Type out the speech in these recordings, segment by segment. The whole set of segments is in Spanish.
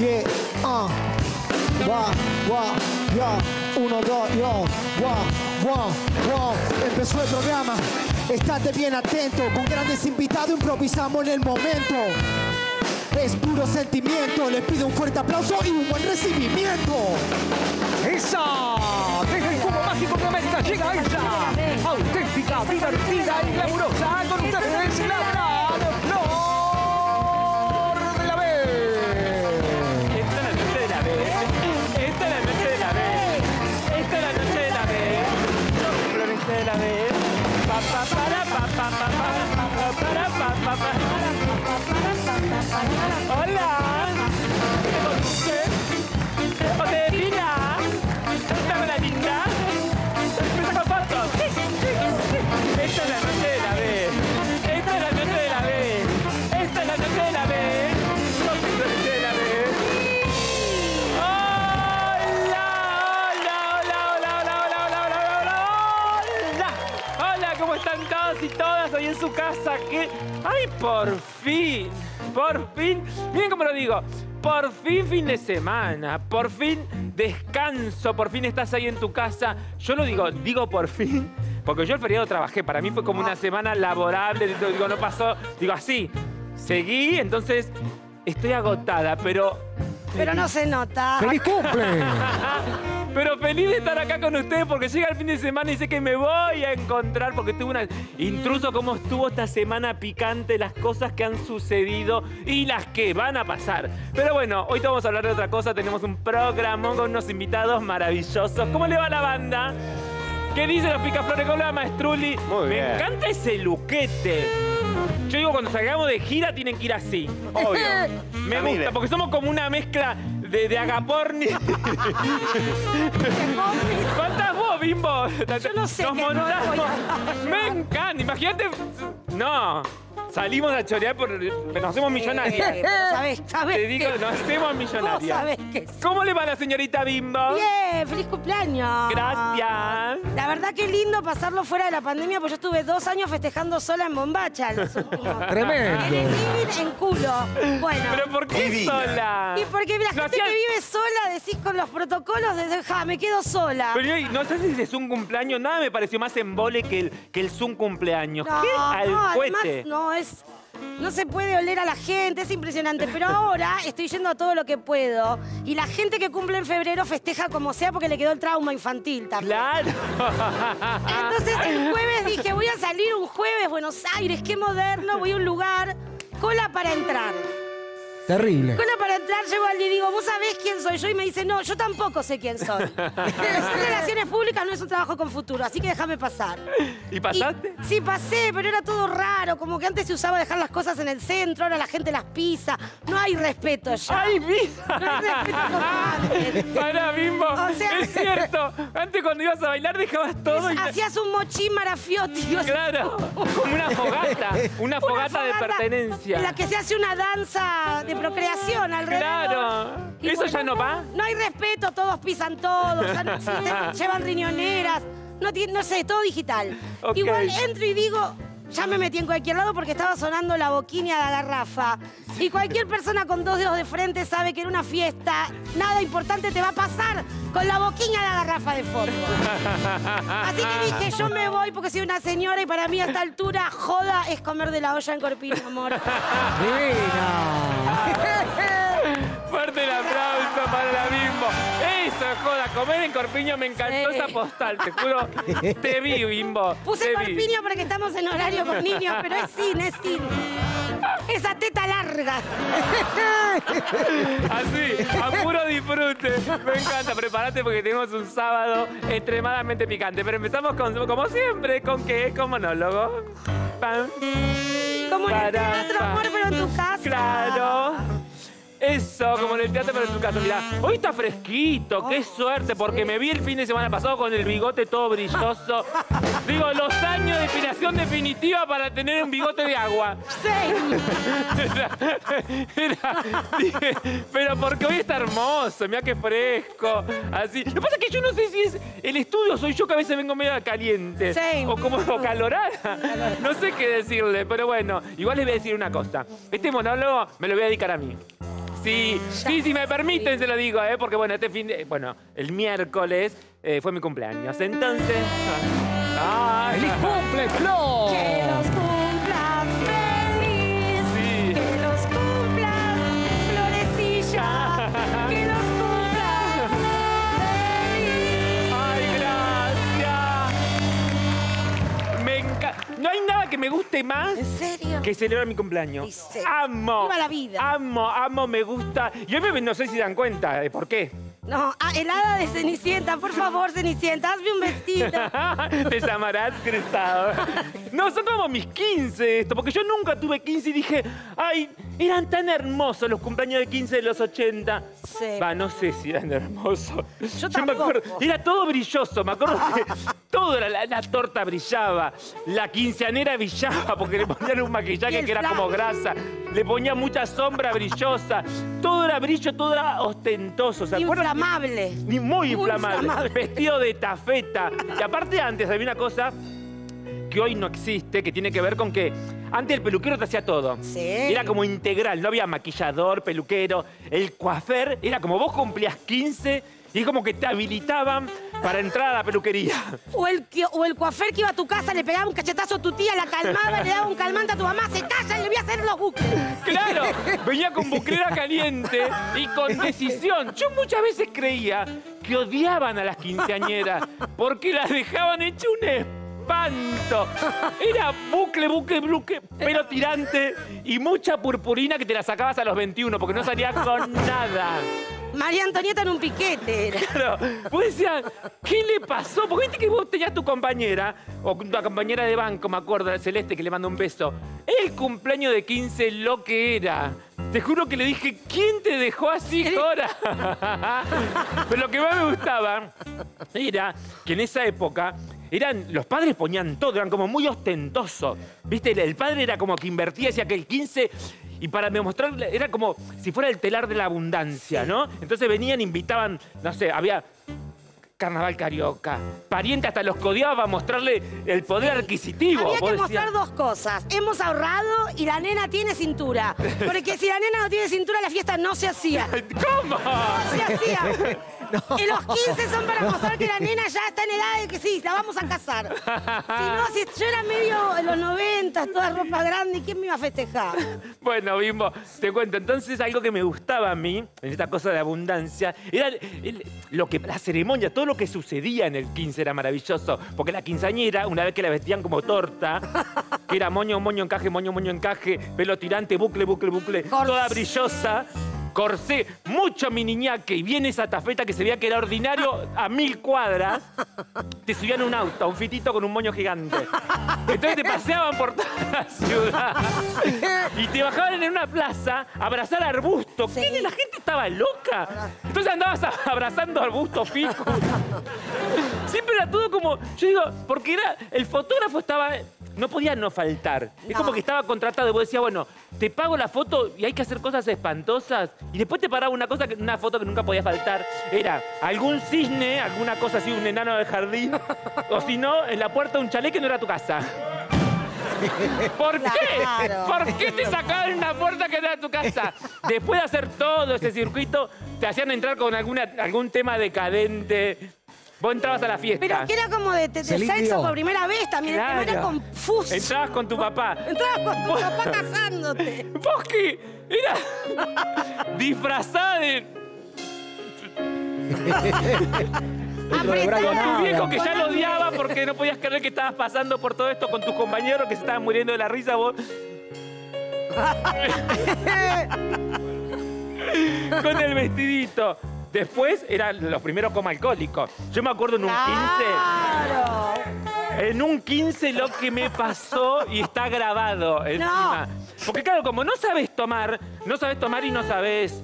Yeah, ah. Wa, wa, ya. Uno, dos, yo. Wa, wa, wa. Empezó el programa. Estate bien atento. Con grandes invitados improvisamos en el momento. Es puro sentimiento. Les pido un fuerte aplauso y un buen recibimiento. ¡Esa! Desde el cubo mágico de América llega ella. Auténtica, divertida y glamurosa. Con ustedes la Hola. Su casa? ¿Qué? ¡Ay, por fin! Por fin, miren cómo lo digo, por fin fin de semana, por fin descanso, por fin estás ahí en tu casa. Yo lo digo, digo por fin, porque yo el feriado trabajé, para mí fue como una semana laborable, digo, no pasó, digo así, seguí, entonces estoy agotada, pero Pero no se nota. ¡Feliz cumple! Pero feliz de estar acá con ustedes porque llega el fin de semana y sé que me voy a encontrar porque tuve una intruso cómo estuvo esta semana picante, las cosas que han sucedido y las que van a pasar. Pero bueno, hoy te vamos a hablar de otra cosa, tenemos un programa con unos invitados maravillosos. ¿Cómo le va a la banda? ¿Qué dice los picaflores? ¿Cómo le va Maestrulli? Muy Me bien. encanta ese luquete. Yo digo, cuando salgamos de gira tienen que ir así. Obvio. Me gusta, porque somos como una mezcla de, de agaporni. ¿Cuántas vos, Bimbo? Yo no sé Nos qué rol montamos. voy a Me encanta, imagínate. No, salimos a chorear, por, nos hacemos millonarios. Eh, ¿Sabes? ¿Sabes? Te digo, que- nos hacemos Vos sabés que sí. ¿Cómo le va a la señorita Bimbo? Bien, feliz cumpleaños. Gracias. La verdad que lindo pasarlo fuera de la pandemia, porque yo estuve dos años festejando sola en Bombacha. Los últimos. Tremendo. En el living, en culo. Bueno. ¿Pero por qué Divina. sola? y porque la Lo gente que vive sola decís con los protocolos de ja, me quedo sola. Pero yo no sé si es un cumpleaños, nada me pareció más embole que el, que el Zoom cumpleaños. No, ¿Qué? Al no, además, no, es. No se puede oler a la gente, es impresionante. Pero ahora estoy yendo a todo lo que puedo. Y la gente que cumple en febrero festeja como sea porque le quedó el trauma infantil también. Claro. Entonces el jueves dije, voy a salir un jueves, Buenos Aires, qué moderno, voy a un lugar, cola para entrar. Terrible. Cola para entrar, llego al y digo, ¿vos sabés quién soy yo? Y me dice, no, yo tampoco sé quién soy. Relaciones públicas no es un trabajo con futuro, así que déjame pasar. ¿Y pasaste? Y- sí, pasé, pero era todo raro. Como que antes se usaba dejar las cosas en el centro, ahora la gente las pisa. No hay respeto ya. ¡Ay, vida! No hay respeto antes. Para, Bimbo. O sea- es cierto. Antes cuando ibas a bailar dejabas todo y... Hacías un mochín marafiotti. sea, Claro. Como una fogata. Una una fogata de pertenencia. En la que se hace una danza de procreación alrededor. Claro. Y ¿Eso ya no va? No hay respeto, todos pisan todo, ya no existen, llevan riñoneras, no, tiene- no sé, todo digital. Igual entro y digo, ya me metí en cualquier lado porque estaba sonando la boquina de la garrafa. Y cualquier persona con dos dedos de frente sabe que en una fiesta nada importante te va a pasar con la boquina de la garrafa de fondo. Así que dije, yo me voy porque soy una señora y para mí a esta altura joda es comer de la olla en Corpino, amor. Divina. Fuerte el aplauso para la Bimbo. Eso es joda. Comer en Corpiño me encantó Sí. esa postal, te juro. Te vi, Bimbo. Puse te vi. Corpiño porque estamos en horario con niños, pero es sin, es sin. Esa teta larga. Así, a puro disfrute. Me encanta. Prepárate porque tenemos un sábado extremadamente picante. Pero empezamos con, como siempre, ¿con qué? Con monólogo. Pam. Como en el Para, teatro, pa. pero en tu casa. Claro. Eso, como en el teatro, pero en tu casa. Mirá, hoy está fresquito, qué suerte, porque me vi el fin de semana pasado con el bigote todo brilloso. Digo, los años de depilación definitiva para tener un bigote de agua. Sí. Pero porque hoy está hermoso, mira qué fresco. Así. Lo que pasa es que yo no sé si es el estudio, soy yo que a veces vengo medio caliente. Sí. O como o calorada. No sé qué decirle, pero bueno, igual les voy a decir una cosa. Este monólogo me lo voy a dedicar a mí. Sí, sí, si me permiten se lo digo, ¿eh? Porque bueno, este fin de... Bueno, el miércoles eh, fue mi cumpleaños. Entonces... ¡Ay! ¡Feliz cumple, Flor! Que los cumplas feliz. Hay nada que me guste más ¿En serio? que celebrar mi cumpleaños. Sí. Amo. Viva la vida. Amo, amo, me gusta. Y hoy me- no sé si dan cuenta de por qué. No, ah, helada de Cenicienta, por favor, Cenicienta, hazme un vestido. Te llamarás Cristado. No, son como mis 15 esto, porque yo nunca tuve 15 y dije, ay, eran tan hermosos los cumpleaños de 15 de los 80. Sí. Va, no sé si eran hermosos. Yo me tampoco. acuerdo, era todo brilloso, me acuerdo que todo era, la, la torta brillaba, la quinceanera brillaba porque le ponían un maquillaje que era como grasa, le ponía mucha sombra brillosa, todo era brillo, todo era ostentoso, ¿se acuerdan? Inflamable. Ni muy Muy inflamable. inflamable. Vestido de tafeta. Y aparte antes había una cosa que hoy no existe, que tiene que ver con que antes el peluquero te hacía todo. Sí. Era como integral, no había maquillador, peluquero. El coafer era como vos cumplías 15 y es como que te habilitaban para entrar a la peluquería. O el, o el coafer que iba a tu casa, le pegaba un cachetazo a tu tía, la calmaba, le daba un calmante a tu mamá, se calla, le voy a hacer los bucles. Claro, venía con buclera caliente y con decisión. Yo muchas veces creía que odiaban a las quinceañeras porque las dejaban hecho un espanto. Era bucle, bucle, bucle, pelo tirante y mucha purpurina que te la sacabas a los 21 porque no salía con nada. María Antonieta en un piquete. era. Claro, vos decías, ¿qué le pasó? Porque viste que vos tenías tu compañera, o tu compañera de banco, me acuerdo, Celeste, que le mando un beso. El cumpleaños de 15, lo que era. Te juro que le dije, ¿quién te dejó así, Cora? Pero lo que más me gustaba era que en esa época eran, los padres ponían todo, eran como muy ostentosos. ¿Viste? El, padre era como que invertía, decía que el 15 y para demostrarle, era como si fuera el telar de la abundancia, ¿no? Entonces venían, invitaban, no sé, había carnaval carioca, pariente hasta los codiaba para mostrarle el poder adquisitivo. Había que decías, mostrar dos cosas. Hemos ahorrado y la nena tiene cintura. Porque si la nena no tiene cintura, la fiesta no se hacía. ¿Cómo? No se hacía. Y los 15 son para mostrar que la nena ya está en edad de que sí, la vamos a casar. Si no, si yo era medio en los 90, toda ropa grande, ¿quién me iba a festejar? Bueno, Bimbo, te cuento. Entonces, algo que me gustaba a mí, en esta cosa de abundancia, era el- el- lo que, la ceremonia, todo lo que sucedía en el 15 era maravilloso. Porque la quinceañera, una vez que la vestían como torta, que era moño, moño, encaje, moño, moño, encaje, pelo tirante, bucle, bucle, bucle, toda brillosa. Corsé, mucho miniñaque y viene esa tafeta que se veía que era ordinario a mil cuadras, te subían a un auto, a un fitito con un moño gigante. Entonces te paseaban por toda la ciudad y te bajaban en una plaza a abrazar arbustos. Sí. ¿Qué? ¿La gente estaba loca? Entonces andabas abrazando arbustos ficus. Siempre era todo como. Yo digo, porque era. El fotógrafo estaba. No podía no faltar. Es No. como que estaba contratado y vos decías, bueno, te pago la foto y hay que hacer cosas espantosas. Y después te paraba una cosa, que- una foto que nunca podía faltar. Era algún cisne, alguna cosa así, un enano del jardín. o si no, en la puerta un chalet que no era tu casa. ¿Por qué? Claro. ¿Por qué te sacaban una puerta que no era tu casa? Después de hacer todo ese circuito, te hacían entrar con alguna, algún tema decadente. Vos entrabas a la fiesta. Pero que era como de, de- sexo por primera vez también. Tema era Claro. confuso. Entrabas con tu papá. Entrabas con tu papá casándote. ¿Vos qué? Era disfrazada de. Brian tu viejo que ya lo odiaba porque no podías creer que estabas pasando por todo esto con tus compañeros que se estaban muriendo de la risa. Vos con el vestidito. Después eran los primeros como alcohólicos. Yo me acuerdo en un 15. Claro. En un 15 lo que me pasó y está grabado encima. Porque claro, como no sabes tomar, no sabes tomar y no sabes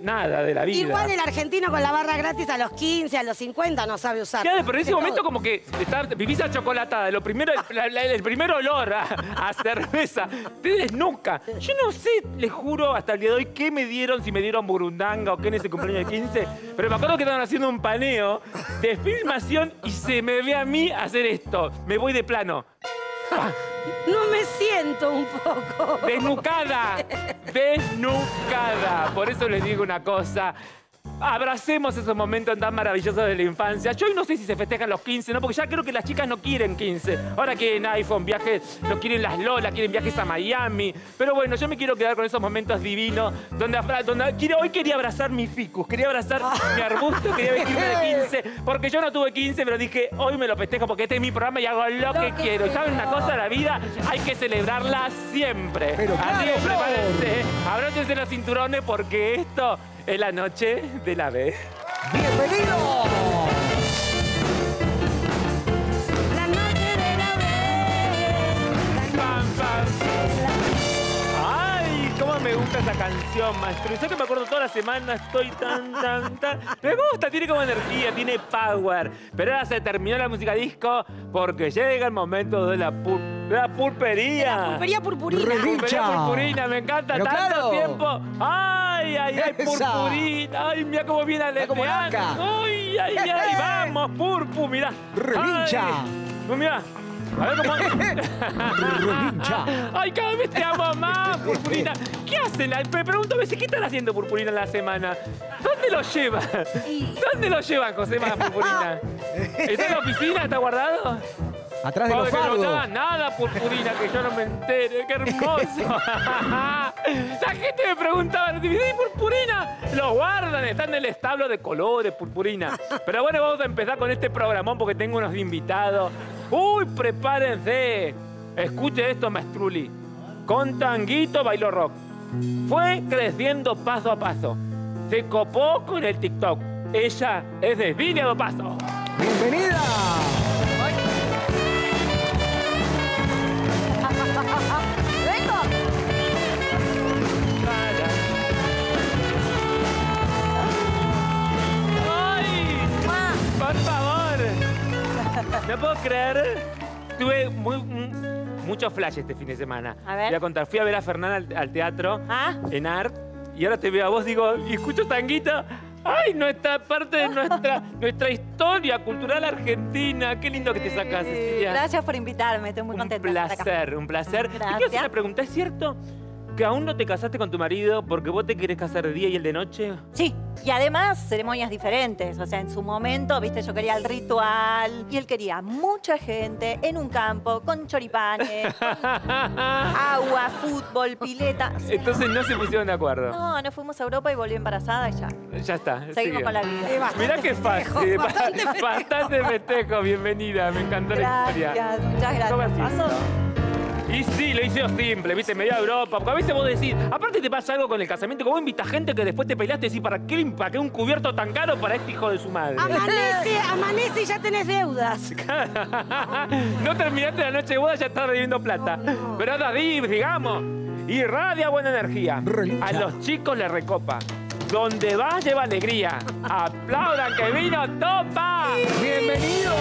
nada de la vida. Igual el argentino con la barra gratis a los 15, a los 50 no sabe usar. Claro, pero en ese momento todo. como que está- vivís a chocolatada, lo primero, la- el primer olor a, a cerveza, ustedes nunca. Yo no sé, les juro, hasta el día de hoy, qué me dieron, si me dieron burundanga o qué en ese cumpleaños de 15, pero me acuerdo que estaban haciendo un paneo de filmación y se me ve a mí hacer esto. Me voy de plano. No me siento un poco. Desnucada, desnucada. Por eso les digo una cosa. Abracemos esos momentos tan maravillosos de la infancia. Yo hoy no sé si se festejan los 15, ¿no? Porque ya creo que las chicas no quieren 15. Ahora quieren iPhone, viajes, no quieren las Lola, quieren viajes a Miami. Pero bueno, yo me quiero quedar con esos momentos divinos donde, quiero, hoy quería abrazar mi ficus, quería abrazar mi arbusto, quería vestirme de 15. Porque yo no tuve 15, pero dije, hoy me lo festejo porque este es mi programa y hago lo, que, quiero. ¿Y ¿Saben una cosa? La vida hay que celebrarla siempre. Pero claro, Así que prepárense, abróchense los cinturones porque esto es la noche de la vez. ¡Bienvenido! La noche de la vez. Pam, pam. ¡Ay! ¿Cómo me gusta esa canción, maestro? Y sé que me acuerdo toda la semana, estoy tan, tan, tan. Me gusta, tiene como energía, tiene power. Pero ahora se terminó la música disco porque llega el momento de la, pul- de la pulpería. Pulpería purpurina. Relincha. Pulpería purpurina, me encanta Pero tanto claro. tiempo. ¡Ay, ay, ay, Esa. purpurina! ¡Ay, mira cómo viene aleteando! ¡Ay, ay, ay! ¡Vamos, purpu, mirá! Relincha. Mirá. A ver cómo... ¡Ay, cada vez te amo más, Purpurina! ¿Qué hacen? la- Me pregunto a veces, ¿qué están haciendo Purpurina en la semana? ¿Dónde lo llevan? Y- ¿Dónde lo llevan, José más Purpurina? ¿Está en la oficina? ¿Está guardado? Atrás de los Porque no fardos. da nada, Purpurina, que yo no me entere. ¡Qué hermoso! La gente me preguntaba, ¿y Purpurina? Lo guardan, están en el establo de colores, Purpurina. Pero bueno, vamos a empezar con este programón porque tengo unos invitados. ¡Uy, prepárense! Escuche esto, Maestruli. Con Tanguito bailó rock. Fue creciendo paso a paso. Se copó con el TikTok. Ella es de Paso. ¡Bienvenida! ¡Vengo! Por favor. No puedo creer. Tuve muy, mm, mucho flash este fin de semana. A ver. Voy a contar. Fui a ver a Fernanda al, al teatro Ah. en Art y ahora te veo a vos, digo, y escucho tanguita. ¡Ay, nuestra parte de nuestra, nuestra historia cultural argentina! ¡Qué lindo que te sacas, Cecilia! Gracias por invitarme, estoy muy un contenta. acá. placer, un placer. Y quiero hacer una pregunta. ¿Es cierto que aún no te casaste con tu marido porque vos te querés casar de día y él de noche? Sí, y además ceremonias diferentes. O sea, en su momento, viste, yo quería el ritual y él quería mucha gente en un campo con choripanes, con agua, fútbol, pileta. O sea, Entonces no se pusieron de acuerdo. No, nos fuimos a Europa y volví embarazada y ya. Ya está. Seguimos sigue. con la vida. Eh, Mirá qué festejo, fácil. bastante festejo. Bastante festejo. Bienvenida. Me encantó la historia. Gracias, muchas ¿Cómo gracias. así? Y sí, lo hizo simple, viste, me dio a Europa. Porque a veces vos decís, aparte te pasa algo con el casamiento, que vos invitas gente que después te peleaste y decís, ¿para qué, ¿para qué un cubierto tan caro para este hijo de su madre? Amanece, amanece y ya tenés deudas. no terminaste la noche de boda, ya estás debiendo plata. Pero anda, di- digamos, irradia buena energía. A los chicos les recopa. Donde va, lleva alegría. Aplaudan que vino Topa. ¡Bienvenido!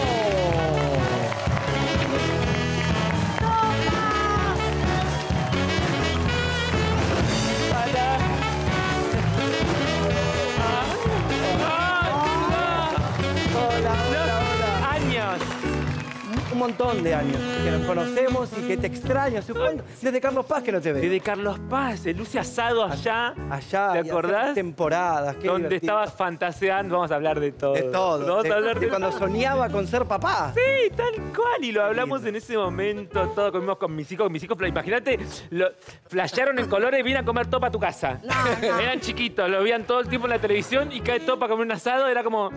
Un montón de años que nos conocemos y que te extraño. ¿Hace cuánto? Desde Carlos Paz que no te veo. Desde Carlos Paz, el luce asado allá. Allá. ¿Te acordás? Temporadas. qué Donde divertido. estabas fantaseando, vamos a hablar de todo. De todo. Vamos de, a hablar de de cuando soñaba con ser papá. Sí, tal cual, y lo hablamos en ese momento, todo comimos con mis hijos, con mis hijos, imagínate, flashearon en colores y vine a comer topa a tu casa. Eran chiquitos, lo veían todo el tiempo en la televisión y cae topa a comer un asado, era como,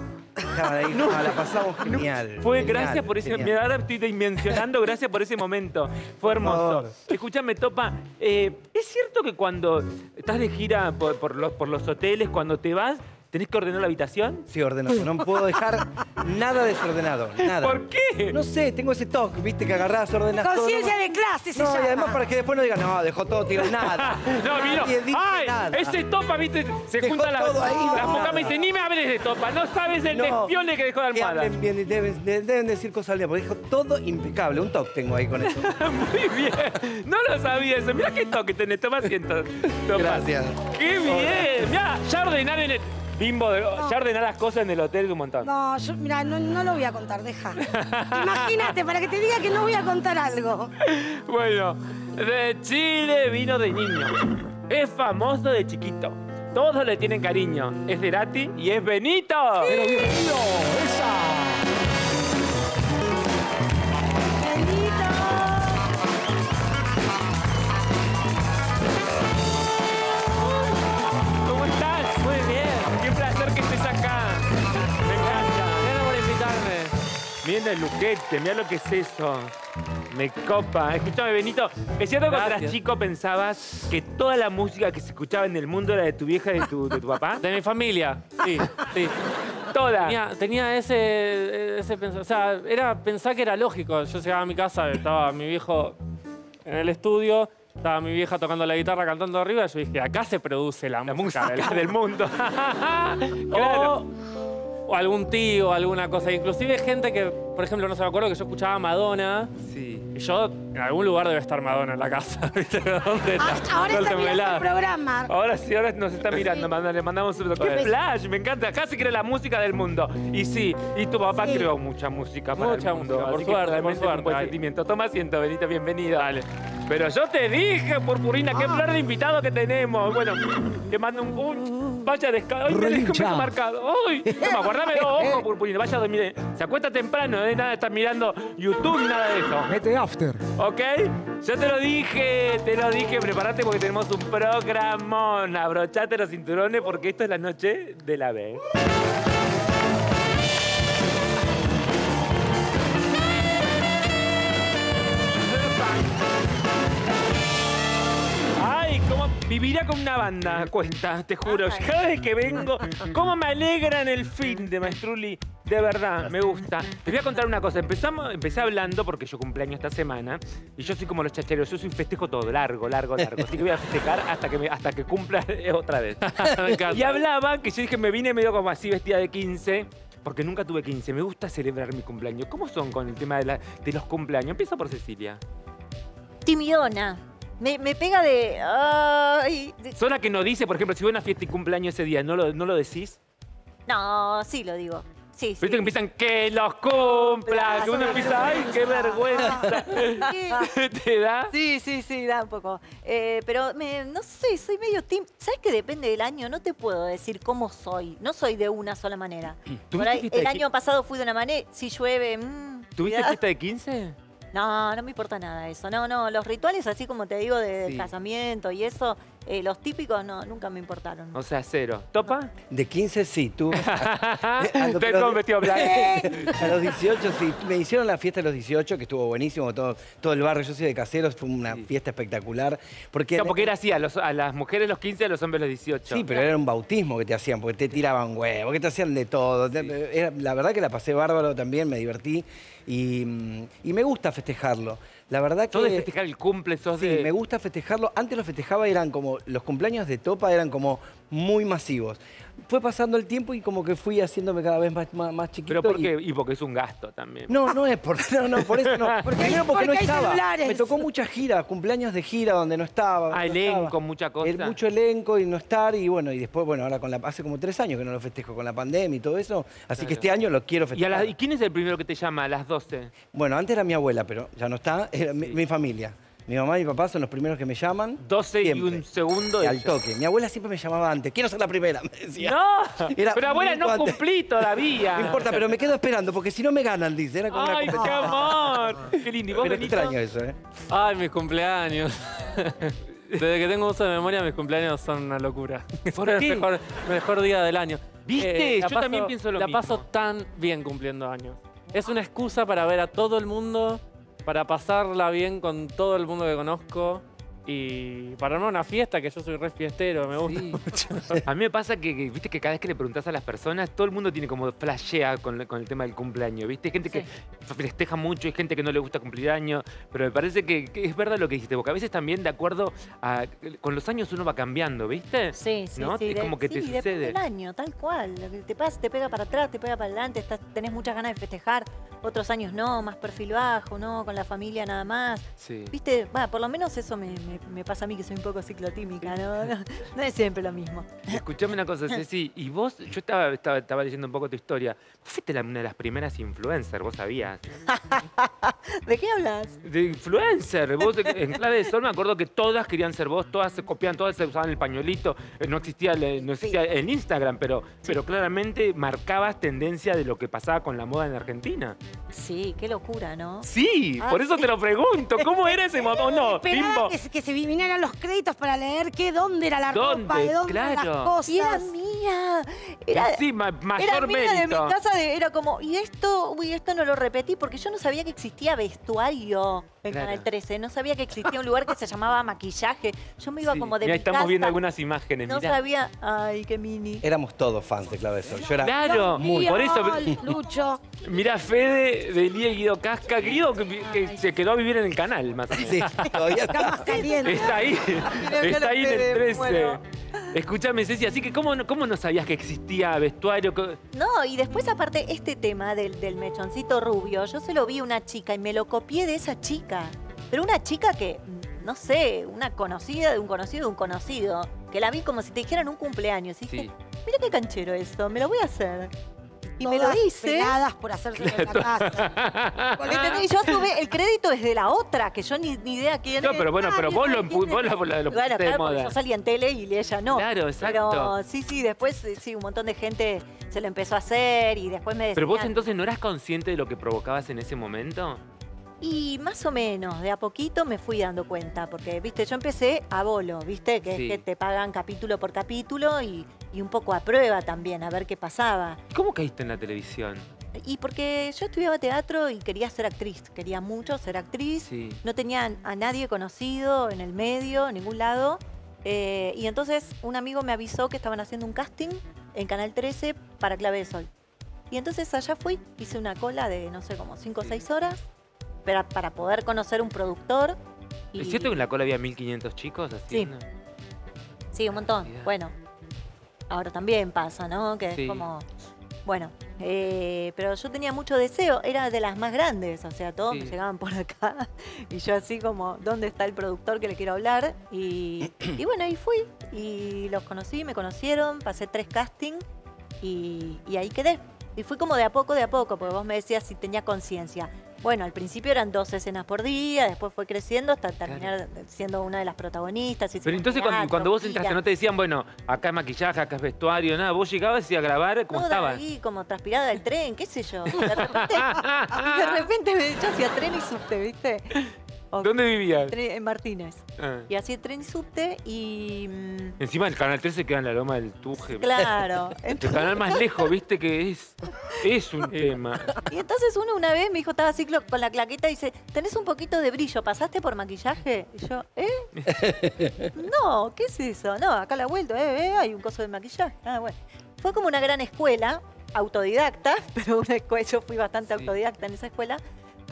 ahí, no, la pasamos genial. fue genial, gracias por ese, genial. me estoy dimensionando, gracias por ese momento, fue hermoso. Escúchame, Topa, eh, ¿es cierto que cuando estás de gira por, por los, por los hoteles, cuando te vas, tenés que ordenar la habitación? Sí, ordenado. No puedo dejar nada desordenado. Nada. ¿Por qué? No sé, tengo ese toque, viste, que agarrás, ordenás todo. Conciencia no- de clase se No, y llama. además para que después no digan, no, dejó todo tirado, nada. No, dice ¡Ay! nada. Ese topa, viste, se Dejó junta la, todo ahí, las no, me dicen, ni me hables de topa, no sabes el No, despiole que dejó de Que almohada. bien y deben, de- deben decir cosas al día, porque dijo todo impecable. Un toque tengo ahí con eso. Muy bien. No lo sabía eso. Mira qué toque tenés, toma asiento. Topa. Gracias. ¡Qué bien! Mira, ya ordenar en el... Bimbo, ya ordenás las cosas en el hotel un montón. No, yo, mira, no, no lo voy a contar, deja. Imagínate, para que te diga que no voy a contar algo. Bueno, de Chile vino de niño. Es famoso de chiquito. Todos le tienen cariño. Es Cerati y es Benito. Pero bienvenido, esa. Mira el luquete, mira lo que es eso. Me copa. Escúchame, Benito. ¿Es cierto que cuando eras chico pensabas que toda la música que se escuchaba en el mundo era de tu vieja y de tu, de tu papá? De mi familia, sí, sí. Toda. Tenía, tenía ese, ese pens- o sea, era pensar que era lógico. Yo llegaba a mi casa, estaba mi viejo en el estudio, estaba mi vieja tocando la guitarra, cantando arriba, y yo dije, acá se produce la, La música, música del del mundo. claro. O, o algún tío, alguna cosa. Inclusive gente que, por ejemplo, no se me acuerdo que yo escuchaba Madonna. Sí. Y yo, en algún lugar debe estar Madonna en la casa. ¿Viste? ¿Dónde Ah, está? Ahora está mirando el programa. Ahora sí, ahora nos está mirando, manda- le mandamos un ¡Qué flash! Me encanta. Acá se quiere la música del mundo. Y sí, y tu papá Sí. creó mucha música para Mucha el mundo. música, por así que suerte, por es un suerte. buen sentimiento. Toma asiento, Benito, bienvenido. Dale. Pero yo te dije, Purpurina, qué Ah. flor de invitado que tenemos. Bueno, te mando un... un vaya descanso. ¡Ay, me marcado! ¡Ay! Toma, guardame los ojos, Purpurina. Vaya a dormir. Se acuesta temprano, no es nada de estar mirando YouTube, nada de eso. Mete after. ¿Ok? Yo te lo dije, te lo dije, prepárate porque tenemos un programón. Abrochate los cinturones porque esto es la noche de la B. cómo viviría con una banda, cuenta, te juro. Cada vez que vengo, cómo me alegran el fin de Maestruli. De verdad, me gusta. Te voy a contar una cosa. Empezamos, empecé hablando porque yo cumpleaños esta semana y yo soy como los chacheros. Yo soy un festejo todo largo, largo, largo. Así que voy a festejar hasta que, me- hasta que cumpla otra vez. Y hablaba que yo dije, me vine medio como así vestida de 15, porque nunca tuve 15. Me gusta celebrar mi cumpleaños. ¿Cómo son con el tema de, la- de los cumpleaños? Empiezo por Cecilia. Timidona. Me, me pega de. Ay, de- ¿Sos la que no dice, por ejemplo, si voy a una fiesta y cumpleaños ese día, ¿no lo, no lo decís? No, sí lo digo. Sí, sí. Viste que empiezan, que los cumpla, que uno empieza, ay, qué vergüenza. ¿Te da? Sí, sí, sí, da un poco. Eh, pero me- no sé, soy medio team. ¿Sabes que depende del año? No te puedo decir cómo soy. No soy de una sola manera. Por ¿Tuviste ahí, fiesta el año pasado fui de una manera. Si llueve. mm, ¿Tuviste cuidado. fiesta de 15? No, no me importa nada eso. No, no, los rituales, así como te digo, de Sí. casamiento y eso, eh, los típicos no, nunca me importaron. O sea, cero. ¿Topa? De 15 sí, tú. Te pero- con vestido blanco. A los 18 sí. Me hicieron la fiesta de los 18, que estuvo buenísimo, todo, todo el barrio. Yo soy de caseros, fue una fiesta espectacular. Porque, No, porque era así, a, los- a las mujeres los 15, a los hombres los 18. Sí, pero era un bautismo que te hacían, porque te tiraban huevos, que te hacían de todo. Era- la verdad que la pasé bárbaro también, me divertí y, mm, y me gusta festejarlo. La verdad que... ¿Sos de festejar el cumple? ¿Sos Sí, de...? me gusta festejarlo. Antes lo festejaba, eran como, los cumpleaños de Topa eran como muy masivos. Fue pasando el tiempo y como que fui haciéndome cada vez más, más, más chiquito. ¿Pero por y- qué? Y porque es un gasto también. No, no es por, no, no, por eso no. Porque Primero hay- porque, no estaba. celulares. Me tocó muchas giras, cumpleaños de gira donde no estaba. Ah, no elenco, estaba. mucha cosa. Eh, mucho elenco y no estar y bueno, y después, bueno, ahora con la, hace como tres años que no lo festejo con la pandemia y todo eso, así que este año lo quiero ¿Y, a festejar. las- ¿Y quién es el primero que te llama a las 12? Bueno, antes era mi abuela, pero ya no está, era mi, mi familia. Mi mamá y mi papá son los primeros que me llaman. 12 y un segundo. Y de- al toque. Mi abuela siempre me llamaba antes. Quiero ser la primera, me decía. ¡No! Era pero abuela, no antes. cumplí todavía. No importa, pero me quedo esperando, porque si no me ganan, dice. Era como una ¡Ay, qué amor! ¡Qué lindo! ¿Y vos, Pero Benito? extraño eso, ¿eh? Ay, mis cumpleaños. Desde que tengo uso de memoria, mis cumpleaños son una locura. ¿Por qué? el mejor, mejor día del año. Eh, ¿Viste? la Yo también pienso lo La mismo. paso tan bien cumpliendo años. Es una excusa para ver a todo el mundo, para pasarla bien con todo el mundo que conozco y para armar una fiesta, que yo soy re fiestero, me gusta mucho. A mí me pasa que, que, viste, que cada vez que le preguntas a las personas, todo el mundo tiene como flashea con, con el tema del cumpleaños, ¿viste? Hay gente que festeja mucho, hay gente que no le gusta cumplir años, pero me parece que, que es verdad lo que dijiste, porque a veces también de acuerdo a... Con los años uno va cambiando, ¿viste? Sí, sí, ¿No? sí. Es de- como que sí, te sucede. del año, tal cual. Te pasa, te pega para atrás, te pega para adelante, estás, tenés muchas ganas de festejar. otros años no, más perfil bajo, no, con la familia nada más. Sí. Viste, bueno, por lo menos eso me, me- me pasa a mí que soy un poco ciclotímica, ¿no? No, no es siempre lo mismo. Escuchame una cosa, Ceci. Y vos, yo estaba, estaba, estaba leyendo un poco tu historia. Vos fuiste la- una de las primeras influencers, vos sabías. ¿De qué hablas? De influencer. Vos en clave de sol me acuerdo que todas querían ser vos, todas se copiaban, todas se usaban el pañuelito. Eh, No existía, el- no existía el Instagram, pero, pero claramente marcabas tendencia de lo que pasaba con la moda en Argentina. Sí, qué locura, ¿no? Sí, Ah, por eso te lo pregunto. ¿Cómo era ese momento? No, Bimbo. que, se- que se vinieran los créditos para leer qué, dónde era la ¿Dónde? ropa, de dónde eran Claro. las cosas. Y era mía. Era, Sí, ma- era mayor mía de mi casa, de- era como, y esto, uy, esto no lo repetí porque yo no sabía que existía vestuario en Claro. Canal 13. No sabía que existía un lugar que se llamaba maquillaje. Yo me iba Sí. como de Mirá, mi estamos casa. viendo algunas imágenes. No mirá. sabía. Ay, qué mini. Éramos todos fans de Clave Sol. Yo era Claro, Muy por eso. Lucho. Mira, Fede de Lía y Guido Casca, Guido que, que Ay, se quedó a vivir en el canal, más o menos. Sí, todavía Está Está ahí, está ahí en el Fede, 13. bueno. Escúchame, Ceci, así que ¿cómo, no- ¿cómo no sabías que existía vestuario? No, y después aparte este tema del, del mechoncito rubio, yo se lo vi a una chica y me lo copié de esa chica. Pero una chica que, mm, no sé, una conocida de un conocido de un conocido, que la vi como si te dijeran un cumpleaños. Y dije, Sí. mira qué canchero esto, me lo voy a hacer. Y me lo peladas por hacerse en la casa. ¿entendés? Y yo sube el crédito es de la otra, que yo ni, ni idea quién No, es. pero bueno, Ah, pero vos lo, vos lo- lo Bueno, de claro, porque moda. yo salía en tele y ella no. Claro, exacto. Pero sí, sí, después eh, sí, un montón de gente se lo empezó a hacer y después me decían... Pero vos entonces no eras consciente de lo que provocabas en ese momento. Y más o menos, de a poquito me fui dando cuenta, porque, viste, yo empecé a bolo, viste, que Sí. es que te pagan capítulo por capítulo y, y un poco a prueba también, a ver qué pasaba. ¿Cómo caíste en la televisión? Y porque yo estudiaba teatro y quería ser actriz, quería mucho ser actriz, Sí. no tenía a nadie conocido en el medio, en ningún lado, eh, y entonces un amigo me avisó que estaban haciendo un casting en Canal 13 para Clave de Sol. Y entonces allá fui, hice una cola de, no sé, como 5 o Sí. 6 horas para, para poder conocer un productor. Y, ¿Es cierto que en la cola había 1500 chicos haciendo? Sí, un montón. Bueno, ahora también pasa, ¿no? Que Sí. es como... Bueno, eh, pero yo tenía mucho deseo, era de las más grandes, o sea, todos me llegaban por acá y yo así como, ¿dónde está el productor que le quiero hablar? Y, y bueno, ahí fui y los conocí, me conocieron, pasé tres castings y, y ahí quedé. Y fui como de a poco, de a poco, porque vos me decías si tenía conciencia. Bueno, al principio eran dos escenas por día, después fue creciendo hasta terminar siendo una de las protagonistas. Pero entonces cuando, vos entraste no te decían, bueno, acá es maquillaje, acá es vestuario, nada. Vos llegabas y a grabar como estabas. ahí como transpirada del tren, qué sé yo. De repente, de repente me yo hacía tren y subte, ¿viste? ¿Dónde vivías? en Martínez. Ah. Y hacía tren y subte y... mm, Encima el canal 13 queda en la loma del Tuje. Claro. El Entonces, canal más lejos, viste que es. Es un tema. y entonces uno una vez me dijo, estaba así con la claqueta y dice, tenés un poquito de brillo, ¿pasaste por maquillaje? Y yo, ¿eh? no, ¿qué es eso? No, acá a la vuelta, eh, eh, hay un coso de maquillaje. Ah, bueno. Fue como una gran escuela, autodidacta, pero una escuela, yo fui bastante Sí. autodidacta en esa escuela,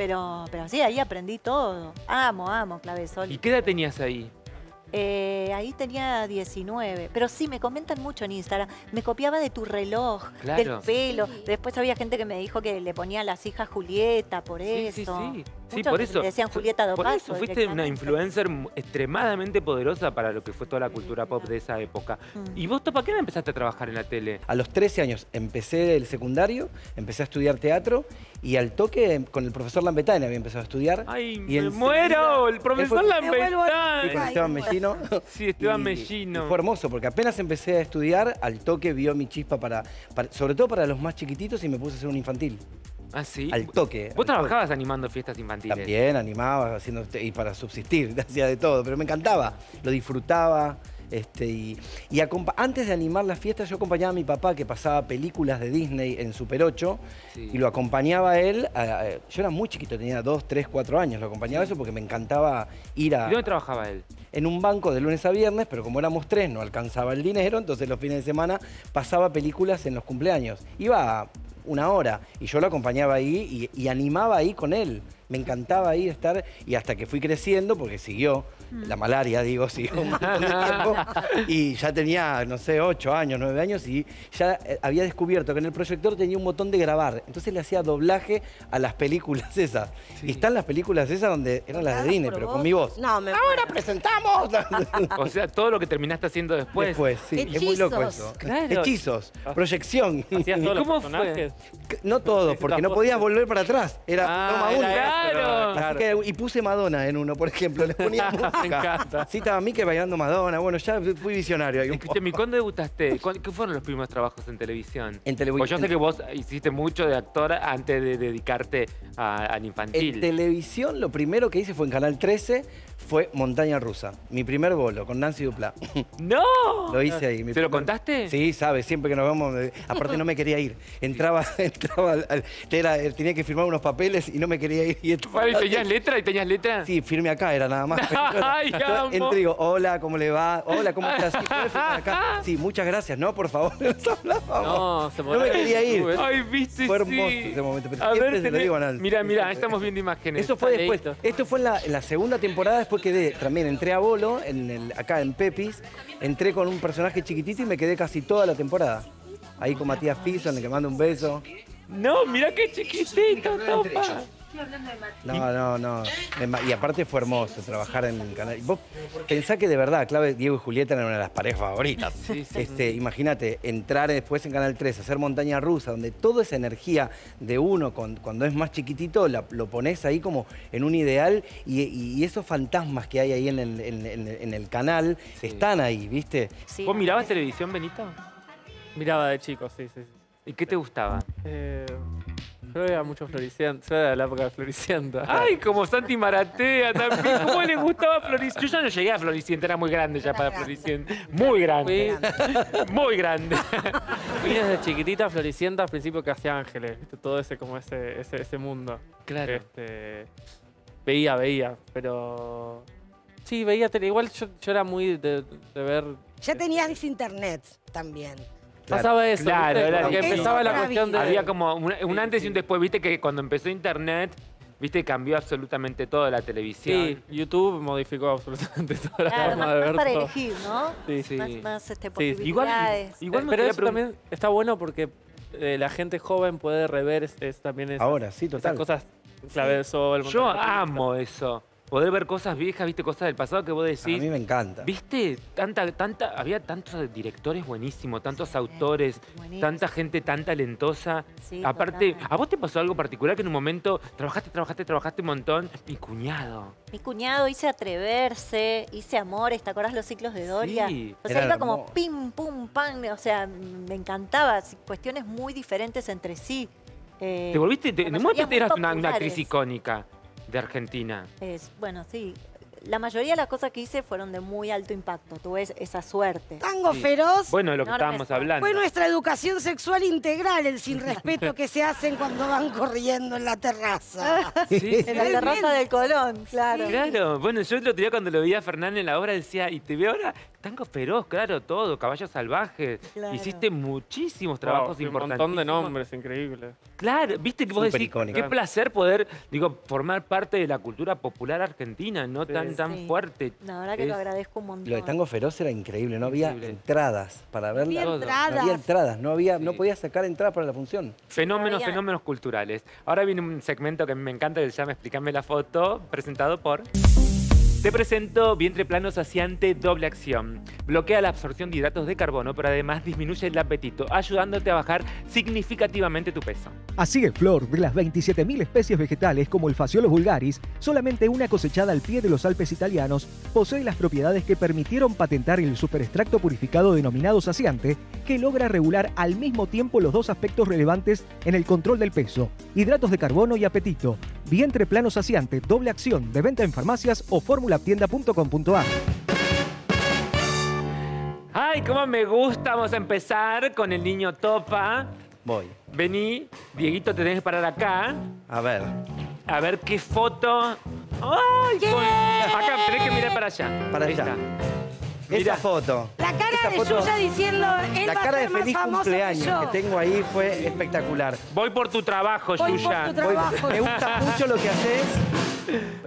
pero, pero sí, ahí aprendí todo. Amo, amo clave de sol. ¿Y qué edad tenías ahí? Eh, ahí tenía 19. Pero sí, me comentan mucho en Instagram. Me copiaba de tu reloj, Claro. del pelo. Después había gente que me dijo que le ponía a las hijas Julieta por Sí, eso. sí, sí. Sí, por eso. decían Julieta Por Dopazo eso fuiste una influencer extremadamente poderosa para lo que fue toda la cultura pop de esa época. Mm. ¿Y vos, para qué empezaste a trabajar en la tele? A los 13 años empecé el secundario, empecé a estudiar teatro y al toque con el profesor Lambertani había empezado a estudiar. ¡Ay, Y me muero! El profesor Lambertán. Fui con Esteban. Mellino. Sí, Esteban Y- Mellino. y fue hermoso porque apenas empecé a estudiar, al toque vio mi chispa para, para- sobre todo para los más chiquititos y me puse a hacer un infantil. Ah, sí. Al toque. Vos al toque. trabajabas animando fiestas infantiles. También animaba, haciendo y para subsistir, hacía de todo, pero me encantaba, lo disfrutaba. Este, y antes de animar las fiestas, yo acompañaba a mi papá que pasaba películas de Disney en Super 8 Sí. y lo acompañaba a él. a- a- yo era muy chiquito, tenía 2, 3, 4 años, lo acompañaba a eso porque me encantaba ir a, ¿Y dónde trabajaba él? en un banco de lunes a viernes, pero como éramos tres no alcanzaba el dinero, entonces los fines de semana pasaba películas en los cumpleaños. Iba una hora y yo lo acompañaba ahí y, animaba ahí con él. Me encantaba ahí estar y hasta que fui creciendo, porque siguió la malaria, digo, sí, un montón de tiempo. Y ya tenía, no sé, ocho años, nueve años y ya eh, había descubierto que en el proyector tenía un botón de grabar. Entonces le hacía doblaje a las películas esas. Y están las películas esas donde eran las de ¿Contadas Disney, pero vos? con mi voz. No, me ¡Ahora presentamos! O sea, todo lo que terminaste haciendo después. Después, sí, es muy loco eso. Claro. Hechizos, proyección. ¿Hacías todos los ¿Cómo fue? personajes? No todo, porque no podías volver para atrás. Era Ah, toma uno. Claro. Así que, y puse Madonna en uno, por ejemplo. Le ponía música. Me encanta. Sí, estaba Mickey bailando Madonna. Bueno, ya fui visionario. ahí un poco. Escúchame, ¿cuándo debutaste? ¿Cuál- ¿Qué fueron los primeros trabajos en televisión? En televisión. Pues yo sé que vos hiciste mucho de actor antes de dedicarte a- al En infantil. televisión, lo primero que hice fue en Canal 13, fue Montaña Rusa. Mi primer bolo con Nancy Dupla. ¡No! Lo hice ahí. mi ¿Se lo primer- contaste? Sí, sabes, siempre que nos vemos. me- Aparte no me quería ir. Entraba, entraba, al- al- era- tenía que firmar unos papeles y no me quería ir. Y entraba- Vale, ¿Tenías letra y tenías letra? Sí, firme acá era nada más. Ay, amo. entro y digo, hola, ¿cómo le va? Hola, ¿cómo estás? Sí, ¿puede firmar acá? Sí, muchas gracias. No, por favor, nos hablábamos. No, se me quería ir. Ay, viste, Fue hermoso sí. ese momento, pero siempre se lo digo a Nancy. Mira, mira, ahí estamos viendo imágenes. Eso fue después. Esto fue en la, en la segunda temporada, después quedé, también entré a Bolo, en el- acá en Pepis, entré con un personaje chiquitito y me quedé casi toda la temporada. Ahí con Matías Piso, en el que mando un beso. No, mira qué chiquitito, topa. No, no, no. Me ma- Y aparte fue hermoso trabajar en el canal. Y Vos pensá que de verdad, clave, Diego y Julieta eran una de las parejas favoritas. Sí, sí. Este, imagínate, entrar después en Canal 3, hacer montaña rusa, donde toda esa energía de uno con- cuando es más chiquitito la- lo pones ahí como en un ideal y, y esos fantasmas que hay ahí en el, en- en- en el canal están ahí, ¿viste? Sí, ¿Vos mirabas televisión, Benito? Miraba de chico, sí, sí. sí. ¿Y qué te gustaba? Eh, yo veía mucho Floricienta. Yo era de la época de Floricienta. Ay, como Santi Maratea también. ¿Cómo le gustaba Floricienta? Yo ya no llegué a Floricienta, era muy grande ya para Floricienta. Muy grande. Muy grande. Fui desde chiquitita a Floricienta al principio que hacía Ángeles. Todo ese, como ese, ese, ese mundo. Claro. Este, veía, veía, pero... Sí, veía tele. Igual yo, yo era muy de, de ver... Ya tenías internet también. Claro. Pasaba eso, Claro, ¿viste? era empezaba la cuestión de... Había como un, un Sí, antes y un sí. después. Viste que cuando empezó Internet, viste, cambió absolutamente todo la televisión. Sí, YouTube modificó absolutamente toda la Claro, forma más, de más ver para todo. elegir, ¿no? Sí, Sí. Más, más este, Sí, sí. Igual, posibilidades. igual Pero eso también está bueno porque eh, la gente joven puede rever es, es también esas, Ahora, sí, esas total. cosas, clave sol. Yo amo eso. Poder ver cosas viejas, viste, cosas del pasado que vos A decís. mí me encanta. ¿Viste? Tanta, tanta, había tantos directores buenísimos, tantos autores, buenísimo. tanta gente tan talentosa. Sí, Aparte, total. ¿a vos te pasó algo particular que en un momento trabajaste, trabajaste, trabajaste un montón? Mi cuñado. Mi cuñado hice Atreverse, hice Amores, ¿te acordás los ciclos de Doria? Sí, o sea, era iba como pim, pum, pam, o sea, me encantaba, cuestiones muy diferentes entre sí. Eh, ¿Te volviste? te- un mayoría momento eras una, una actriz icónica de Argentina. Es, bueno, sí. La mayoría de las cosas que hice fueron de muy alto impacto. Tuve es- esa suerte. Tango Sí. feroz. Bueno, de lo que Enorme estábamos hablando. Fue nuestra educación sexual integral, el sin respeto que se hacen cuando van corriendo en la terraza. Sí, En la terraza del Colón, claro. Claro, bueno, yo el otro día cuando lo veía a Fernán en la obra decía, y te veo ahora, tango feroz, claro, todo, caballos salvajes. Claro. Hiciste muchísimos Wow, trabajos sí, un importantes. montón de nombres, increíble. Claro, viste que vos decís, icónico. qué placer poder, digo, formar parte de la cultura popular argentina, no Sí. tan, tan Sí. fuerte. La verdad que lo agradezco un montón. Lo de Tango Feroz era increíble, no había Increíble. entradas para verla. Había. No había entradas, no había, no Sí. podías sacar entradas para la función. Fenómenos, fenómenos culturales. Ahora viene un segmento que me encanta que se llama Explícame la foto, presentado por... Te presento vientre plano saciante doble acción. Bloquea la absorción de hidratos de carbono, pero además disminuye el apetito, ayudándote a bajar significativamente tu peso. Así es, Flor, de las 27.000 especies vegetales como el Phaseolus vulgaris, solamente una cosechada al pie de los Alpes italianos posee las propiedades que permitieron patentar el superextracto purificado denominado saciante, que logra regular al mismo tiempo los dos aspectos relevantes en el control del peso, hidratos de carbono y apetito. Vientre plano saciante, doble acción, de venta en farmacias o formulatienda.com.ar. Ay, cómo me gusta. Vamos a empezar con el niño Topa. Voy. Vení, Dieguito, te tenés que parar acá. A ver. A ver qué foto. ¡Ay! con- Acá, tenés que mirar para allá. Para Ahí allá. está. Esa Mirá. foto. La cara esa de foto- Yuya diciendo, él La va a cara de ser más feliz famoso cumpleaños que, yo. que tengo ahí fue espectacular. Voy por tu trabajo, Voy por Yuya. tu Voy- trabajo. me gusta mucho lo que haces.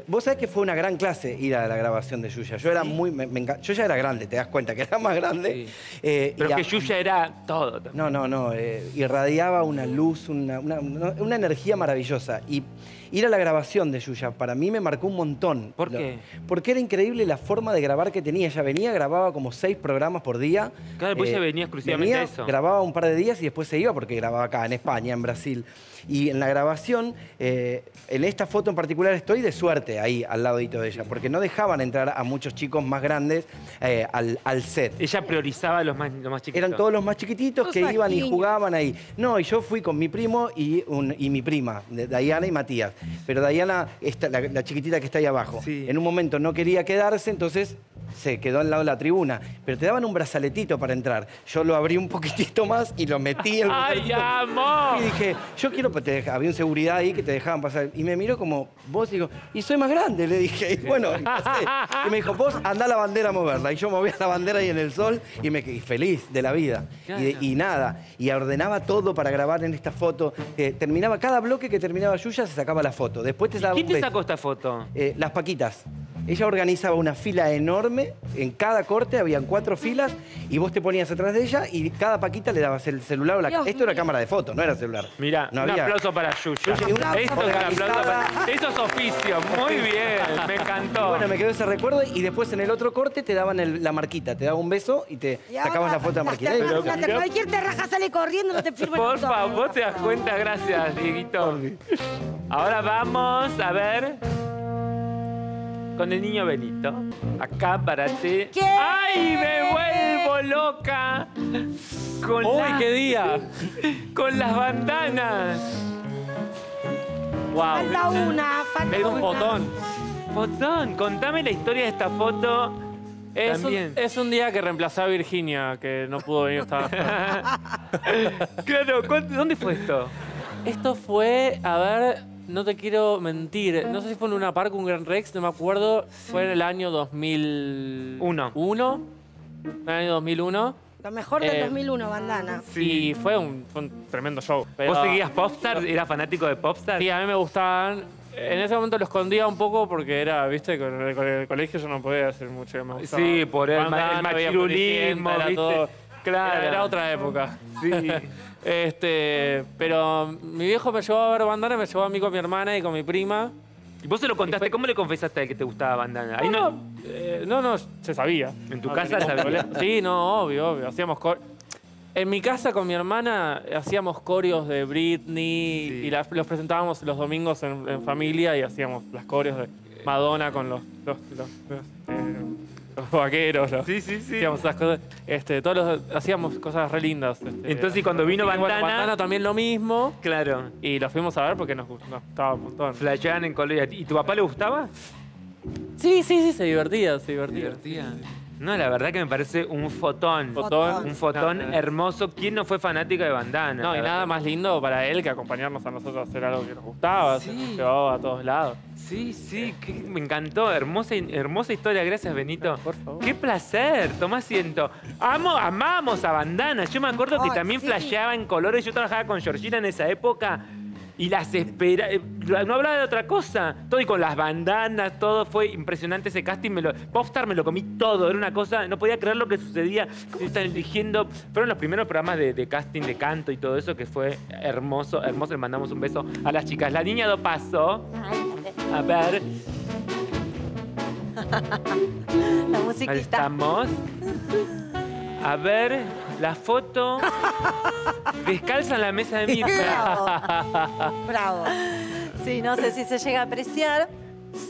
Vos sabés que fue una gran clase ir a la grabación de Yuya. Yo era muy. me- me enca- yo ya era grande, te das cuenta que era más grande. Eh, Pero y que a- Yuya era todo también. No, no, no. eh, irradiaba una luz, una, una- energía maravillosa. Y ir a la grabación de Yuya para mí me marcó un montón. ¿Por Lo- qué? Porque era increíble la forma de grabar que tenía. Ella venía, grababa como seis programas por día. Eh, Claro, pues ella venía exclusivamente a eso. Grababa un par de días y después se iba porque grababa acá, en España, en Brasil. Y en la grabación, eh, en esta foto en particular, estoy de suerte ahí al ladito de ella, porque no dejaban entrar a muchos chicos más grandes eh, al, al set. Ella priorizaba a los más, los más chiquitos. Eran todos los más chiquititos Los que iban y jugaban ahí. No, y yo fui con mi primo y, un- y mi prima, Diana y Matías. Pero Diana, esta- la, la chiquitita que está ahí abajo, Sí. en un momento no quería quedarse, entonces se quedó al lado de la tribuna. Pero te daban un brazaletito para entrar. Yo lo abrí un poquitito más y lo metí en el ¡Ay, amor! Y dije, yo quiero, te deja- había un seguridad ahí que te dejaban pasar. Y me miró como, vos, digo, y soy más grande, le dije. Y bueno, y pasé. Y me dijo, vos andá a la bandera a moverla. Y yo movía la bandera ahí en el sol y me quedé feliz de la vida. Y, de- y nada, y ordenaba todo para grabar en esta foto. Eh, terminaba, cada bloque que terminaba Yuya se sacaba la foto. Después te daba ¿Quién un te sacó esta foto? Eh, las Paquitas. Ella organizaba una fila enorme, en cada corte habían cuatro filas y vos te ponías atrás de ella y cada Paquita le dabas el celular o la... Dios Esto era cámara de foto, no era celular. Mira, no había- aplauso para Yuya. Esto es un aplauso para... Eso es oficio. Muy bien, me encantó. Bueno, me quedó ese recuerdo y después en el otro corte te daban el- la marquita, te daba un beso y te Y sacabas ahora, la foto de la marquita. Pero, cualquier terraja sale corriendo, no te firma Por favor, te das cuenta, gracias, Dieguito. Ahora vamos a ver con el niño Benito. Acá para ti. ¿Qué? ¡Ay, me vuelvo loca! Con, ¡Uy, la- qué día! con las bandanas. ¡Wow! Falta una, falta Es un una. fotón. Fotón, contame la historia de esta foto. Es un, También. es un día que reemplazé a Virginia, que no pudo venir esta Claro, ¿cuán- ¿dónde fue esto? Esto fue, a ver, no te quiero mentir. No sé si fue en Luna Park, un Gran Rex, no me acuerdo. Fue en el año 2001. Uno. En el año 2001. Lo mejor del Eh, 2001, bandana. Y fue un, fue un tremendo show. Pero- ¿Vos seguías Popstar? ¿Eras fanático de Popstar? Sí, a mí me gustaban. En ese momento lo escondía un poco porque era, viste, con el, con el colegio yo no podía hacer mucho. Me gustaba. Sí, por el, ma- Bandana, el veía machirulismo, Floricienta, era ¿viste? todo- Claro. Era, era otra época. Sí. Este, pero mi viejo me llevó a ver bandana, me llevó a mí con mi hermana y con mi prima. ¿Y vos se lo contaste? ¿Cómo le confesaste a él que te gustaba Bandana? Ahí no, no... eh, no, no, se sabía. ¿En tu No casa sabía? Sí, no, obvio, obvio. Hacíamos En mi casa con mi hermana hacíamos coreos de Britney Sí. y las- los presentábamos los domingos en, en familia y hacíamos las coreos de Madonna con los, los, los, los, eh, los vaqueros. los- Sí, sí, sí. Hacíamos esas cosas. Este, todos los- hacíamos cosas re lindas. este. Entonces, y cuando vino Y bueno, Bandana- Bandana también lo mismo. Claro. Y los fuimos a ver porque nos, nos gustaba un montón. Flasheaban en colegio. ¿Y tu papá le gustaba? Sí, sí, sí, se divertía, se divertía. No, la verdad que me parece un fotón. Fotón. Un fotón No, no. hermoso. ¿Quién no fue fanática de Bandana? No, y nada más lindo para él que acompañarnos a nosotros a hacer algo que nos gustaba. Sí. Se nos llevaba a todos lados. Sí, sí, que- me encantó. Hermosa, hermosa historia. Gracias, Benito. Por favor. Qué placer. Tomá asiento. Amo, amamos a Bandana. Yo me acuerdo que también sí. flasheaba en colores. Yo trabajaba con Georgina en esa época. Y las espera, eh, no hablaba de otra cosa. Todo y con las bandanas, todo fue impresionante ese casting. Me lo, Popstar me lo comí todo. Era una cosa, no podía creer lo que sucedía. Están eligiendo. Fueron los primeros programas de, de casting de canto y todo eso que fue hermoso, hermoso. Le mandamos un beso a las chicas. La niña do paso. A ver, La ahí musiquita. estamos. A ver, la foto. Descalza en la mesa de Mirta. Bravo. Bravo. Sí, no sé si se llega a apreciar.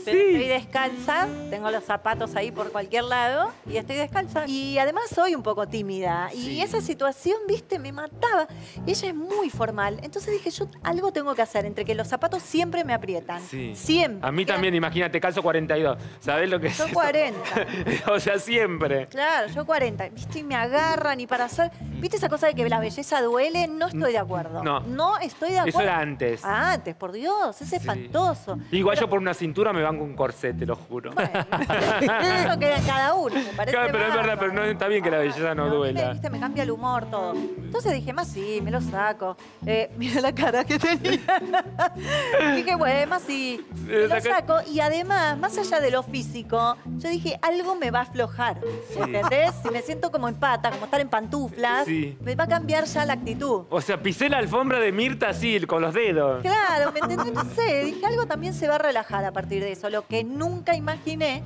Pero Sí. estoy descalza, tengo los zapatos ahí por cualquier lado y estoy descalza. Y además soy un poco tímida. Y esa situación, viste, me mataba. Y ella es muy formal. Entonces dije, yo algo tengo que hacer, entre que los zapatos siempre me aprietan. Sí. Siempre. A mí también, imagínate, calzo 42. ¿Sabés lo que es Yo eso? 40. o sea, siempre. Claro, yo 40. ¿Viste? Y me agarran y para hacer. ¿Viste esa cosa de que la belleza duele? No estoy de acuerdo. No. No estoy de acuerdo. Eso era antes. Ah, antes, por Dios, es espantoso. Igual Pero- yo por una cintura me banco un corset, te lo juro. Eso queda en cada uno, me parece Claro, pero es verdad, pero no está bien que la belleza no Claro, duela. Me, viste, me cambia el humor todo. Entonces dije, más sí, me lo saco. Eh, mira la cara que tenía. dije, bueno, más sí, me lo Saca- saco. Y además, más allá de lo físico, yo dije, algo me va a aflojar. ¿Entendés? Si me siento como en pata, como estar en pantuflas, Sí. me va a cambiar ya la actitud. O sea, pisé la alfombra de Mirta así, con los dedos. Claro, ¿me entendés? No sé, dije, algo también se va a relajar a partir de eso. Lo que nunca imaginé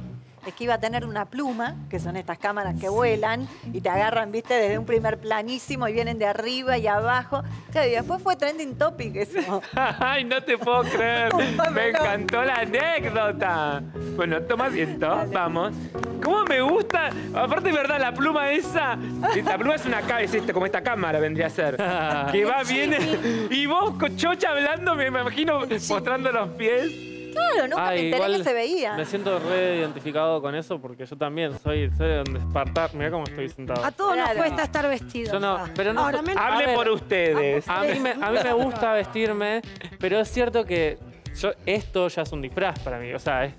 es que iba a tener una pluma, que son estas cámaras que vuelan y te agarran, viste, desde un primer planísimo y vienen de arriba y abajo. Claro, y después fue trending topic eso. Ay, no te puedo creer. Me encantó la anécdota. Bueno, toma asiento, vamos. ¿Cómo me gusta? Aparte, verdad, la pluma esa. La pluma es una ca- es como esta cámara vendría a ser. Que va bien. Y vos, con chocha hablando, me imagino mostrando los pies. Claro, nunca Ah, me enteré igual que se veía. Me siento re identificado con eso porque yo también soy, soy de donde espartar. Mira cómo estoy sentado. A todos Claro. nos cuesta estar vestidos. Yo no, ya. pero no- Ahora, menos- Hable ver. por ustedes. A mí, me, a mí me gusta vestirme, pero es cierto que yo, esto ya es un disfraz para mí. O sea, es-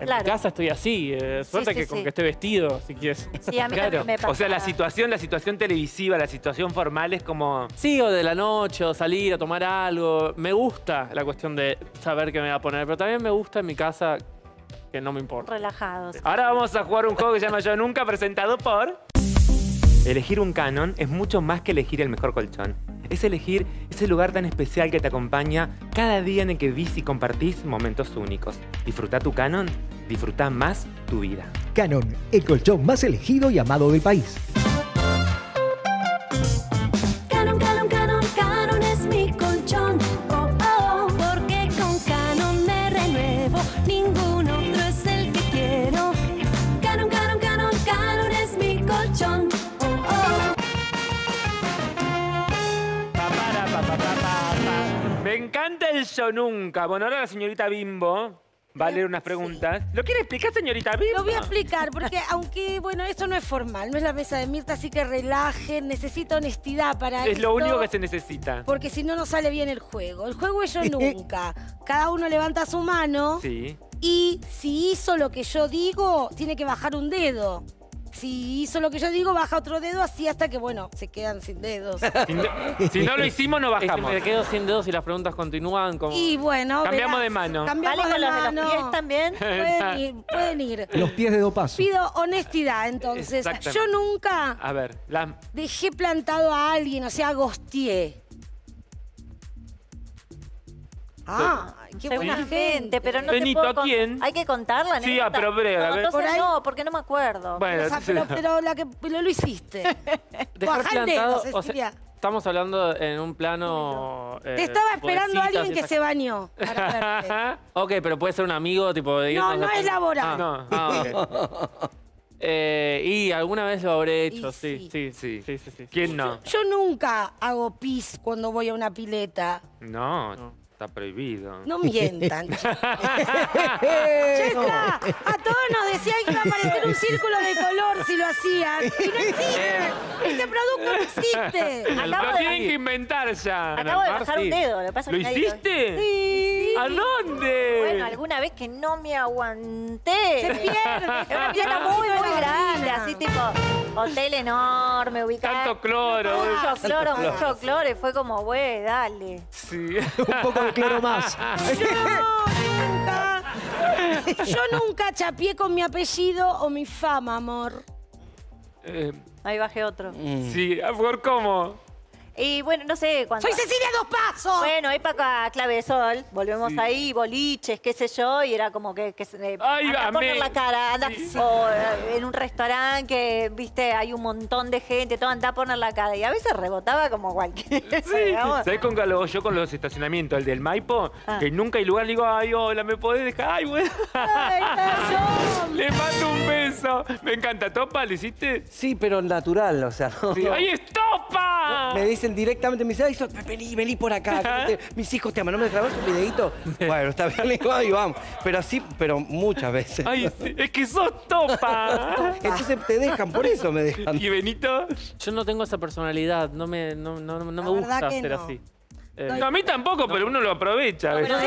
en Claro. mi casa estoy así. eh, suerte sí, que sí. con que esté vestido, si quieres. Sí, a mí Claro. me pasa. O sea, la situación, la situación televisiva, la situación formal es como. Sí, o de la noche, o salir a tomar algo. Me gusta la cuestión de saber qué me va a poner, pero también me gusta en mi casa que no me importa. Relajados. Ahora vamos a jugar un juego que se llama Yo Nunca, presentado por. Elegir un canon es mucho más que elegir el mejor colchón. Es elegir ese lugar tan especial que te acompaña cada día en el que vivís y compartís momentos únicos. Disfruta tu canon, disfruta más tu vida. Canon, el colchón más elegido y amado del país. Encanta el Yo Nunca. Bueno, ahora la señorita Bimbo va a leer unas preguntas. ¿Lo quiere explicar, señorita Bimbo? Lo voy a explicar, porque aunque, bueno, esto no es formal, no es la mesa de Mirta, así que relajen, necesito honestidad para Es lo único que se necesita. Porque si no, no sale bien el juego. El juego es yo nunca. Cada uno levanta su mano Sí. y si hizo lo que yo digo, tiene que bajar un dedo. Si hizo lo que yo digo, baja otro dedo así hasta que, bueno, se quedan sin dedos. Si no, si no lo hicimos, no bajamos. me quedo sin dedos y las preguntas continúan como... Y bueno, Cambiamos verás, de mano. Cambiamos ¿Vale con de los de mano. los pies también? Pueden ir, pueden ir. Los pies de dos pasos. Pido honestidad, entonces. Yo nunca A ver, la... dejé plantado a alguien, o sea, gosteé. Ah, qué buena gente. pero no Benito, te puedo ¿a con- quién? Hay que contarla, Sí, ah, pero breve, a no, ver. entonces Por ahí- no, porque no me acuerdo. Bueno, O sea, pero, pero la que pero lo hiciste. Dejar Bajá el dedo, plantado, o Cecilia. estamos hablando en un plano... eh, Te estaba esperando a alguien que se bañó para verte. Ok, pero puede ser un amigo, tipo de No, irnos no es laboral. Ah, ah, ok. Eh, y alguna vez lo habré hecho, Y sí, sí. sí, sí, sí, sí, sí. ¿Quién no? Yo nunca hago pis cuando voy a una pileta. No, No. Está prohibido. No mientan. Checa, a todos nos decían que iba a aparecer un círculo de color si lo hacías. Y no existe. Ese producto no existe. Lo Acabo de- tienen que inventar ya. Acabo de bajar un dedo. Lo, pasa es ¿Lo que nadie hiciste? Sí. ¿A dónde? Bueno, alguna vez que no me aguanté. Se pierde. Era una pileta muy, muy grande, así tipo hotel enorme, ubicado. Tanto cloro. Mucho cloro, mucho cloro. Y fue como, güey, dale. Sí. Un poco de cloro más. Yo nunca. Yo nunca chapié con mi apellido o mi fama, amor. Eh, Ahí bajé otro. sí, ¿por cómo? Y bueno, no sé, cuando... Soy Cecilia Dos Pasos. Bueno, época clave de sol, volvemos ahí, boliches, qué sé yo, y era como que, que se- eh, Ay, anda a amé. poner la cara, anda, o eh, en un restaurante que, viste, hay un montón de gente, todo anda a poner la cara, y a veces rebotaba como cualquier. Sí. ¿Sabés con qué lo hago yo con los estacionamientos? El del Maipo, Ah. que nunca hay lugar, le digo, ay, hola, ¿me podés dejar? Ay, bueno. Ay, no, Le mando un beso. Me encanta. ¿Topa? ¿Le hiciste? Sí, pero natural, o sea, no. Sí. ¡Ay, es Topa! Me dicen directamente, me dicen, ay, so- vení, vení por acá. te- mis hijos te aman, ¿no me grabas un videito? Bueno, está bien, ay, vamos. Pero sí, pero muchas veces. Ay, es que sos Topa. Entonces te dejan, por eso me dejan. ¿Y Benito? Yo no tengo esa personalidad, no me, no, no, no me La verdad gusta que ser no. así. Eh, No, a mí tampoco, pero uno lo aprovecha. pero de-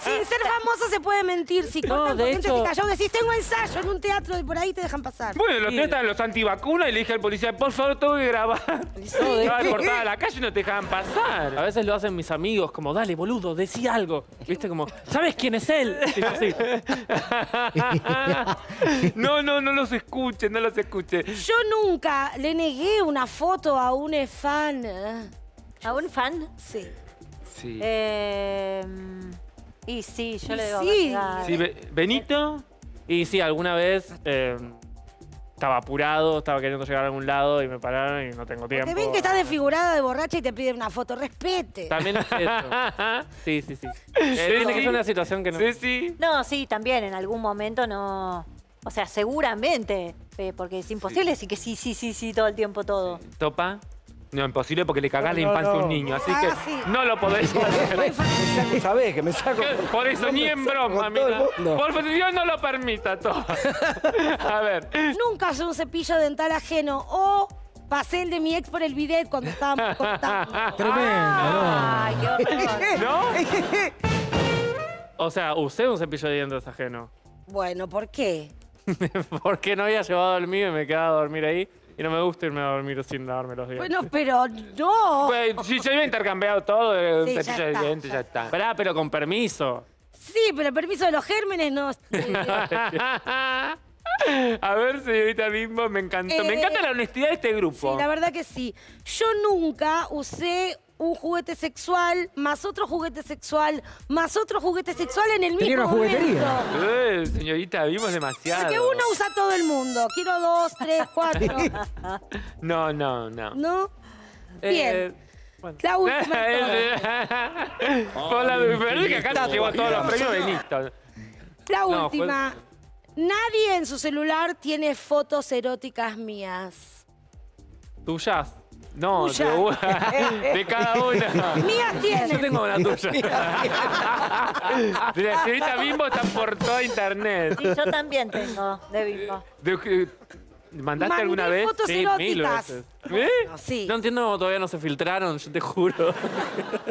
Sin ser famoso se puede mentir. Si No, de corrientes hecho- decís, tengo ensayo en un teatro y por ahí te dejan pasar. Bueno, los Sí. tres estaban los antivacunas y le dije al policía, por favor, tengo que grabar. No, de- Estaba cortada a la calle y no te dejaban A pasar. veces lo hacen mis amigos, como, dale, boludo, decí algo. ¿Viste? Como, ¿sabes quién es él? Y yo, "Sí". no, no, no los escuchen, no los escuchen. Yo nunca le negué una foto a un fan. ¿A un fan? Sí. Sí. Eh, y sí, yo Y le debo sí. Sí, Be- Benito, Y sí, alguna vez eh, estaba apurado, estaba queriendo llegar a algún lado y me pararon y no tengo tiempo. Te ven que estás desfigurada de borracha y te piden una foto. Respete. También es eso. Sí, sí, sí. Eh, tiene que ser una situación que no... sí, sí. No, sí, también en algún momento no. O sea, seguramente, eh, porque es imposible decir que sí, sí, sí, sí, todo el tiempo todo. ¿Topa? No, imposible porque le cagás No, la no, infancia a un niño, así Ah, que sí. no lo podés hacer. ¿Sabés que me saco? Por eso, ni en broma, mundo. Por favor, Dios no lo permita todo. A ver. Nunca usé un cepillo dental ajeno o pasé el de mi ex por el bidet cuando estábamos cortando. Ay, qué horror. ¿No? O sea, usé un cepillo de dientes ajeno. Bueno, ¿por qué? Porque no había llevado el mío y me quedaba a dormir ahí. Y no me gusta irme a dormir sin lavarme los dientes. Bueno, pero no. Pues, si se había intercambiado todo, el Sí, ya cepillo de está, dientes, ya ya está. Esperá, pero con permiso. Sí, pero el permiso de los gérmenes no. A ver, señorita Bimbo, me encantó. Me Eh, encanta la honestidad de este Sí, grupo. la verdad que sí. Yo nunca usé un juguete sexual, más otro juguete sexual, más otro juguete sexual en el Tenía mismo una juguetería. momento. Eh, señorita, vimos demasiado. Porque uno usa todo el mundo. Quiero dos, tres, cuatro. No, no, no. ¿No? Eh, Bien. bueno. La última. Por la que acá se llevó todos los premios Benito. La No, última. Nadie en su celular tiene fotos eróticas mías. Tuyas. No, de, una- de cada una. Mías Yo tienen. tengo una tuya. De la señorita Bimbo está por toda internet. Sí, yo también tengo de bimbo. De- ¿Mandaste Mandé alguna vez? fotos Sí, mil eróticas. veces. ¿Eh? No, sí. No entiendo cómo todavía no se filtraron, yo te juro.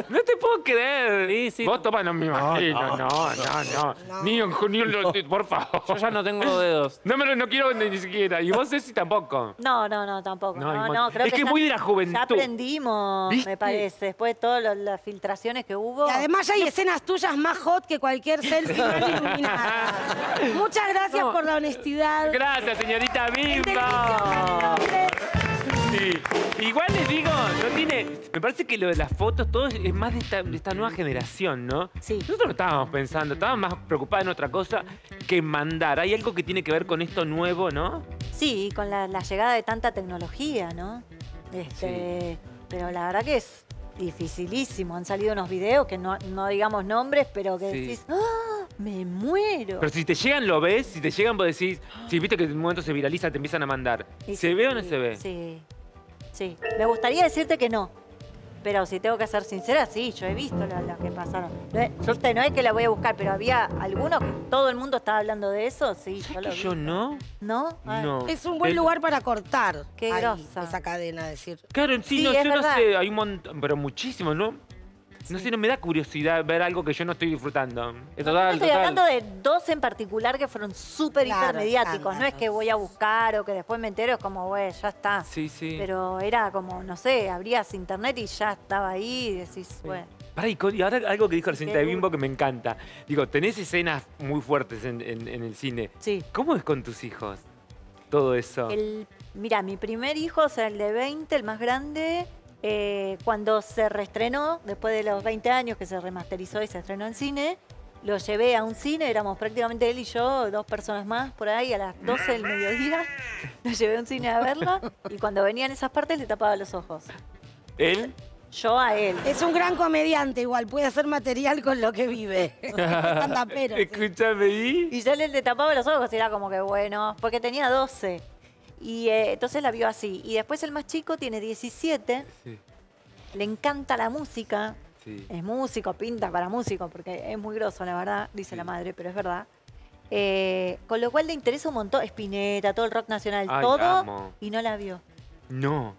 No te puedo creer. Sí, sí. Vos, Toma, no me imagino. No, no, no. Ni un ni un- por favor. Yo ya no tengo dedos. No me lo no quiero ni siquiera. Y vos, Ceci, tampoco. No, no, no, tampoco. No, No, no, creo Es que, es muy de la juventud. Ya aprendimos, ¿Viste? me parece, después de todas las filtraciones que hubo. Y además ya hay escenas tuyas más hot que cualquier selfie iluminada. Muchas gracias No. por la honestidad. Gracias, señorita El Sí. Igual les digo, no tiene. Me parece que lo de las fotos, todo es más de esta, de esta nueva generación, ¿no? Sí. Nosotros no estábamos pensando, estábamos más preocupados en otra cosa que mandar. Hay algo que tiene que ver con esto nuevo, ¿no? Sí, con la, la llegada de tanta tecnología, ¿no? Este, Pero la verdad que es dificilísimo. Han salido unos videos que no, no digamos nombres, pero que Sí. decís, ¡Ah! me muero. Pero si te llegan, lo ves. Si te llegan, vos decís. Si viste que en un momento se viraliza, te empiezan a mandar. ¿Se sí, ve o no se ve? Sí, sí. Me gustaría decirte que no. Pero si tengo que ser sincera, sí, yo he visto las la que pasaron. No es, viste, no es que la voy a buscar, pero había algunos que todo el mundo estaba hablando de eso, sí, yo lo Que vi. yo no. ¿No? Ay, No. Es un buen Pero- lugar para cortar. Qué ahí, grosa. Esa cadena, decir. Claro, sí, Sí, no, es yo no verdad. sé, hay un montón, pero muchísimo, ¿no? No sé, no me da curiosidad ver algo que yo no estoy disfrutando. Total, Estoy total. hablando de dos en particular que fueron súper Claro, hipermediáticos. claro, No es que voy a buscar o que después me entero, es como, güey, ya está. Sí, sí. Pero era como, no sé, abrías internet y ya estaba ahí y decís, bueno. Pará, y, ahora algo que dijo la Qué de Bimbo que me encanta. Digo, tenés escenas muy fuertes en, en- en el cine. Sí. ¿Cómo es con tus hijos todo eso? El, mira, mi primer hijo, o sea, el de 20, el más grande, eh, cuando se reestrenó, después de los 20 años que se remasterizó y se estrenó en cine, lo llevé a un cine, éramos prácticamente él y yo, dos personas más por ahí, a las 12 del mediodía. Lo llevé a un cine a verla y cuando venían esas partes le tapaba los ojos. ¿Él? Yo a él. Es un gran comediante, igual puede hacer material con lo que vive. Sí. Escúchame, ¿y? Y yo le, le tapaba los ojos y era como que bueno, porque tenía 12. Y eh, entonces la vio así. Y después el más chico tiene 17, Sí, le encanta la música, sí. es músico, pinta para músico, porque es muy grosso, la verdad, dice la madre, pero es verdad. Eh, con lo cual le interesa un montón, Spinetta, todo el rock nacional, Ay, todo, amo. y no la vio. No.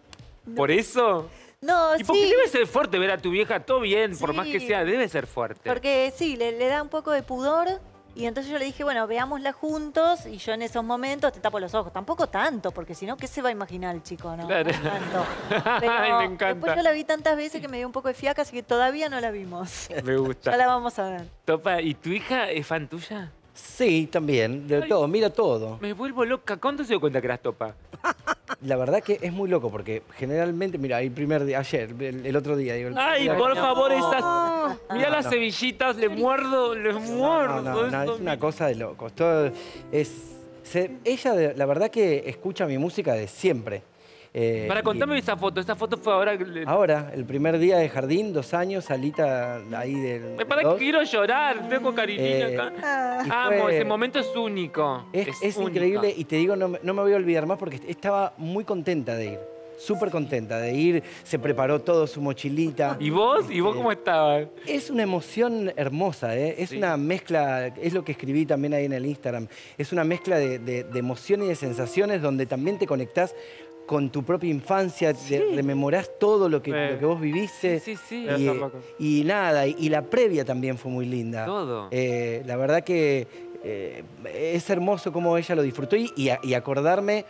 ¿Por eso? No, Y porque sí. debe ser fuerte ver a tu vieja todo bien, por más que sea, debe ser fuerte. Porque sí, le, le da un poco de pudor. Y entonces yo le dije, bueno, veámosla juntos. Y yo en esos momentos te tapo los ojos. Tampoco tanto, porque si no, ¿qué se va a imaginar el chico? No, Claro. No tanto. Pero Ay, me encanta. Después yo la vi tantas veces que me dio un poco de fiaca, así que todavía no la vimos. Me Ya gusta. la vamos a ver. Topa, ¿y tu hija es fan tuya? Sí, también, de Ay. todo, mira todo. Me vuelvo loca. ¿Cuándo se dio cuenta que eras Topa? La verdad que es muy loco porque generalmente, mira, el primer día, ayer, el, el otro día, digo, el Ay, por favor, esas. Mira No, las no. cebillitas, le muerdo, le No, muerdo. no, no, esto es una cosa de locos. Todo es, se- ella, de- la verdad que escucha mi música de siempre. Eh, Para y contame esa foto. Esa foto fue ahora. Ahora, el primer día de jardín, dos años, salita ahí del. Me parece dos. que quiero llorar. Tengo cariñito Eh, acá. y Amo, fue- ese momento es único. Es, es único. increíble y te digo, no, me- no me voy a olvidar más porque estaba muy contenta de ir. Súper contenta de ir, se preparó todo, su mochilita. ¿Y vos? ¿Y vos Este, cómo estabas? Es una emoción hermosa, ¿eh? es Sí. una mezcla, es lo que escribí también ahí en el Instagram, es una mezcla de, de, de emociones y de sensaciones donde también te conectás con tu propia infancia, te rememorás todo lo que, lo que vos viviste. Sí, sí, sí. Y, nada, y, y la previa también fue muy linda. Todo. Eh, la verdad que eh, es hermoso cómo ella lo disfrutó y, y acordarme,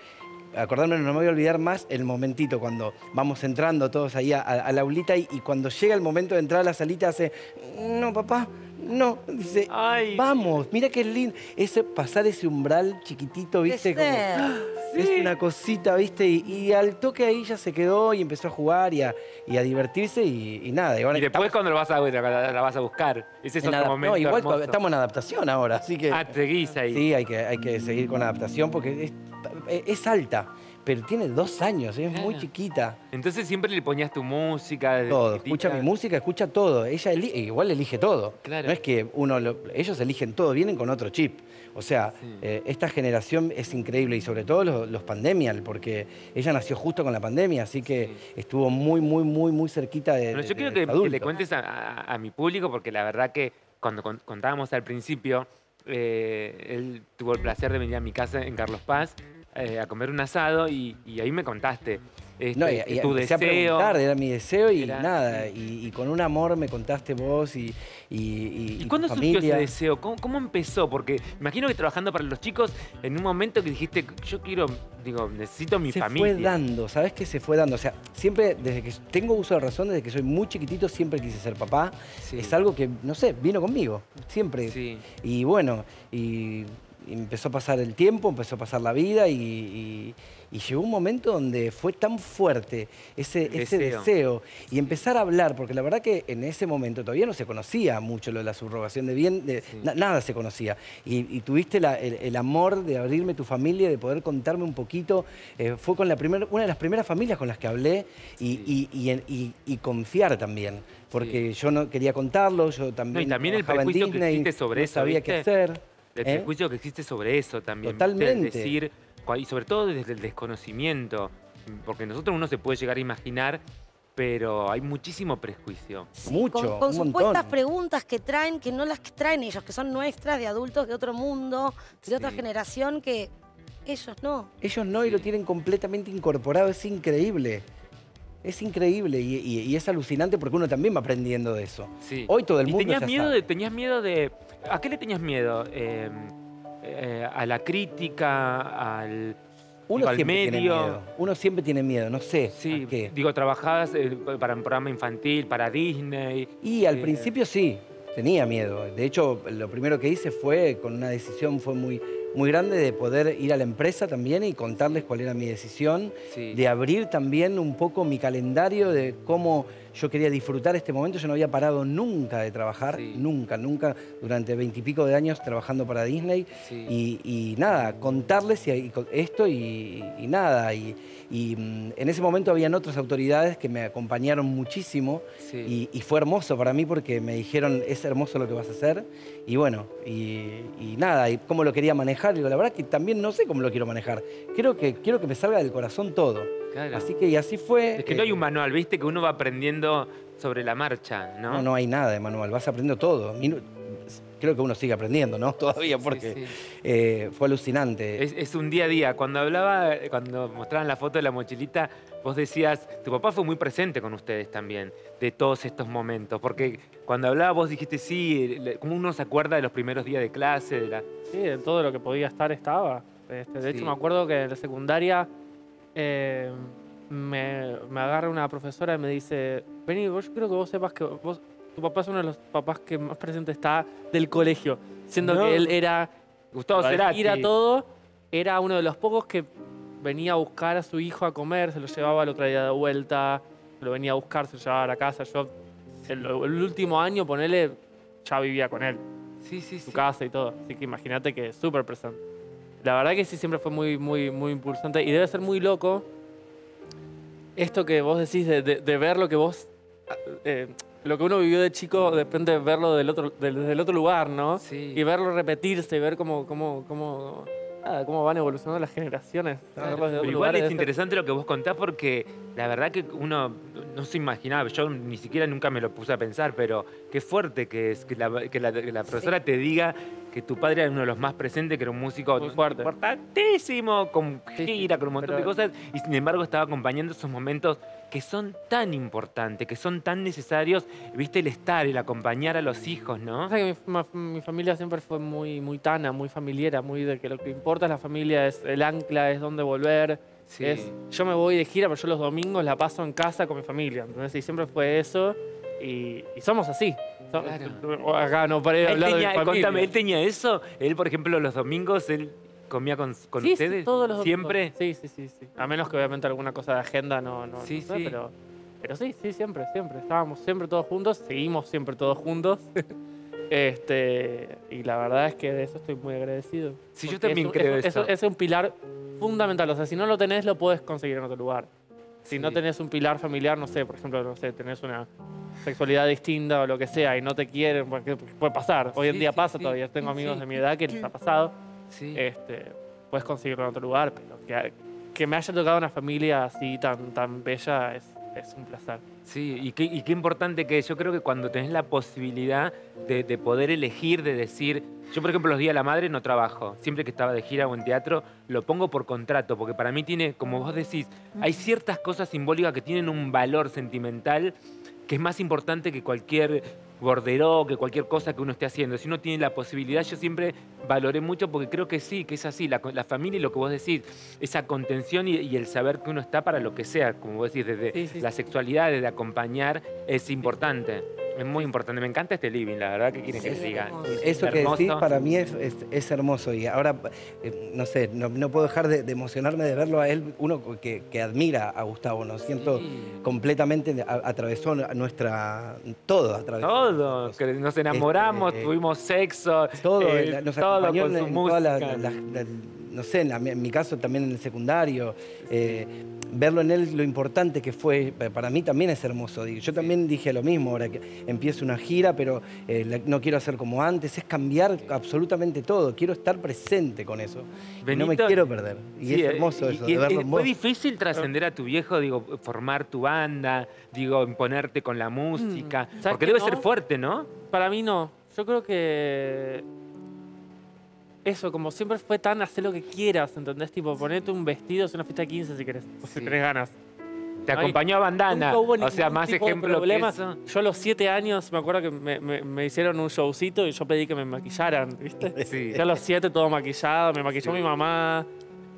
acordarme, no me voy a olvidar más el momentito cuando vamos entrando todos ahí a, a la aulita y, y cuando llega el momento de entrar a la salita hace, no papá, no, dice, Ay. vamos, mira qué lindo, ese, pasar ese umbral chiquitito, viste, como. ¡ah! es una cosita, viste, y, y al toque ahí ya se quedó y empezó a jugar y a, y a divertirse y, y nada. Y, ahora después estamos cuando lo vas a, la, la vas a buscar. Ese es en otro adap- momento no, igual hermoso. estamos en adaptación ahora, así que... Ah, seguís ahí. Sí, hay que, hay que seguir con adaptación porque es, es alta, pero tiene dos años, es muy chiquita. Entonces siempre le ponías tu música. desde Todo, chiquitita. escucha mi música, escucha todo. Ella eli- igual elige todo. Claro. No es que uno, lo- ellos eligen todo, vienen con otro chip. O sea, Sí. eh, esta generación es increíble y sobre todo los, los pandemial, porque ella nació justo con la pandemia, así que estuvo muy, muy, muy, muy cerquita de, Bueno, yo de quiero que, le cuentes a, a- a mi público, porque la verdad que cuando con- contábamos al principio, eh, él tuvo el placer de venir a mi casa en Carlos Paz eh, a comer un asado y, y ahí me contaste este, No, y, y tu empecé a deseo. preguntar, era mi deseo y Era- nada, y, y con un amor me contaste vos y, y, y- ¿Y y cuándo surgió ese deseo? ¿Cómo, cómo empezó? Porque imagino que trabajando para los chicos, en un momento que dijiste, yo quiero, digo, necesito mi se familia. fue dando, ¿sabes qué se fue dando? O sea, siempre, desde que tengo uso de razón, desde que soy muy chiquitito, siempre quise ser papá. Sí. Es algo que, no sé, vino conmigo, siempre. Sí. Y bueno, y empezó a pasar el tiempo, empezó a pasar la vida y, y- y llegó un momento donde fue tan fuerte ese, El ese deseo. deseo. y empezar a hablar, porque la verdad que en ese momento todavía no se conocía mucho lo de la subrogación de bien, de- Sí. na- nada se conocía. Y, y tuviste la- el, el amor de abrirme tu familia, de poder contarme un poquito. Eh, fue con la primer, una de las primeras familias con las que hablé y, y- y y- y confiar también. Porque yo no quería contarlo, yo también. también el trabajaba en prejuicio que Disney, existe sobre no eso, sabía qué hacer. El ¿eh? prejuicio que existe sobre eso también. Totalmente. Es decir, y sobre todo desde el desconocimiento, porque nosotros uno se puede llegar a imaginar, pero hay muchísimo prejuicio. Mucho, Con, con un supuestas montón. preguntas que traen, que no las que traen ellos, que son nuestras, de adultos de otro mundo, de otra generación, que ellos no. Ellos no y lo tienen completamente incorporado, es increíble. Es increíble y, y- y es alucinante porque uno también va aprendiendo de eso. Sí. Hoy todo el ¿Y mundo tenías ya miedo sabe. de, tenías miedo de, ¿a qué le tenías miedo? Eh, eh, a la crítica, al, Uno digo, al siempre tiene medio. miedo. Uno siempre tiene miedo, no sé. Sí, ¿a qué? digo, trabajabas eh, para un programa infantil, para Disney. Y al Eh, principio sí, tenía miedo. De hecho, lo primero que hice fue, con una decisión fue muy, muy grande, de poder ir a la empresa también y contarles cuál era mi decisión, Sí. de abrir también un poco mi calendario de cómo yo quería disfrutar este momento. Yo no había parado nunca de trabajar, Sí. nunca, nunca, durante veintipico de años trabajando para Disney. Sí. Y, y nada, contarles y- y con- esto y, y nada. Y, y, mm, en ese momento habían otras autoridades que me acompañaron muchísimo Sí. y, y fue hermoso para mí porque me dijeron, es hermoso lo que vas a hacer. Y bueno, y, y nada, y cómo lo quería manejar. Digo, la verdad que también no sé cómo lo quiero manejar. Creo que quiero que me salga del corazón todo. Claro. Así que y así fue. Es que no hay eh, un manual, viste, que uno va aprendiendo sobre la marcha, ¿no? No, no hay nada de manual, vas aprendiendo todo. Creo que uno sigue aprendiendo, ¿no? Todavía, porque sí. eh, fue alucinante. Es, es un día a día. Cuando hablaba, cuando mostraban la foto de la mochilita, vos decías, tu papá fue muy presente con ustedes también, de todos estos momentos. Porque cuando hablaba vos dijiste, sí, como uno se acuerda de los primeros días de clase, de la... Sí, de todo lo que podía estar estaba. Este, de Sí. hecho, me acuerdo que en la secundaria eh, me, me agarra una profesora y me dice, vení, vos, yo creo que vos sepas que vos, tu papá es uno de los papás que más presente está del colegio, siendo No. que él era Gustavo para Cerati. ir a todo, era uno de los pocos que venía a buscar a su hijo a comer, se lo llevaba el otro día de vuelta, lo venía a buscar, se lo llevaba a la casa. Yo, el, el último año, ponele, ya vivía con él, Sí, sí, su sí. casa y todo. Así que imagínate que es súper presente. La verdad que sí, siempre fue muy, muy, muy impulsante y debe ser muy loco esto que vos decís de, de- de ver lo que vos. eh, lo que uno vivió de chico, de repente verlo del otro, del, desde el otro lugar, ¿no? Sí. Y verlo repetirse, ver cómo, cómo, cómo, nada, cómo van evolucionando las generaciones. Pero igual es ser- interesante lo que vos contás porque la verdad que uno no se imaginaba, yo ni siquiera nunca me lo puse a pensar, pero qué fuerte que es que la, que la- que la profesora te diga que tu padre era uno de los más presentes, que era un músico fuerte. importantísimo, con gira, con un montón de cosas, y sin embargo estaba acompañando esos momentos que son tan importantes, que son tan necesarios, viste, el estar, el acompañar a los hijos, ¿no? Pasa que mi, familia siempre fue muy, muy tana, muy familiera, muy de que lo que importa es la familia, es el ancla, es dónde volver. Sí. Es, yo me voy de gira, pero yo los domingos la paso en casa con mi familia. Entonces, y siempre fue eso. Y, y somos así. So- Acá no paré de hablar tenía, de mi familia. contame, él tenía eso. Él, por ejemplo, los domingos, él comía con, con Sí, sí, ustedes. todos los domingos. Siempre. Sí, sí, sí, sí. A menos que obviamente alguna cosa de agenda no, no, Sí, no sé, sí. pero, pero sí, sí, siempre, siempre. Estábamos siempre todos juntos, seguimos siempre todos juntos. este, y la verdad es que de eso estoy muy agradecido. Sí, yo también es un- creo es, eso. Es, es un pilar fundamental. O sea, si no lo tenés, lo puedes conseguir en otro lugar. Si no tenés un pilar familiar, no sé, por ejemplo, no sé, tenés una sexualidad distinta o lo que sea y no te quieren, porque puede pasar. Hoy en Sí, día sí, pasa todavía. Tengo amigos de mi edad que les ha pasado. Este, puedes conseguirlo en otro lugar, pero que, que me haya tocado una familia así tan, tan bella es, es un placer. Sí, y qué, y qué importante que es. Yo creo que cuando tenés la posibilidad de, de poder elegir, de decir, yo por ejemplo los días de la madre no trabajo, siempre que estaba de gira o en teatro lo pongo por contrato, porque para mí tiene, como vos decís, hay ciertas cosas simbólicas que tienen un valor sentimental que es más importante que cualquier borderó, que cualquier cosa que uno esté haciendo. Si uno tiene la posibilidad, yo siempre valoré mucho porque creo que sí, que es así, la, la familia y lo que vos decís, esa contención y, y el saber que uno está para lo que sea, como vos decís, desde Sí, sí, la sexualidad, desde acompañar, es importante. Es muy importante. Me encanta este living, la verdad, que quieren que siga. Eso que Hermoso. decís para mí es, es- es hermoso y ahora, eh, no sé, no, no puedo dejar de, de emocionarme de verlo a él, uno que, que admira a Gustavo, ¿no? Siento Sí. completamente, a- atravesó nuestra, todo, atravesó. Todo, que nos enamoramos, Este, tuvimos sexo, todo, eh, la- nos todo con en, su en música. la- la- la- no sé, en, la- en mi caso también en el secundario. eh, verlo en él, lo importante que fue, pa- para mí también es hermoso. Yo también dije lo mismo, ahora que empiezo una gira, pero eh, no quiero hacer como antes, es cambiar absolutamente todo. Quiero estar presente con eso. Y no me Benito, quiero perder. Y Sí, es eh, hermoso eso, y- de verlo y en Fue vos. difícil trascender a tu viejo, digo, formar tu banda, digo, imponerte con la música. ¿sabes porque debe no? ser fuerte, ¿no? Para mí no. Yo creo que eso, como siempre fue tan hacer lo que quieras, ¿entendés? Tipo, ponete un vestido, es una fiesta de 15 si querés, si tenés ganas. Te Ay, acompañó a Bandana. Hubo O sea, más ejemplo que eso. Yo a los siete años me acuerdo que me, me- me hicieron un showcito y yo pedí que me maquillaran, ¿viste? Sí. Yo a los siete todo maquillado, me maquilló mi mamá.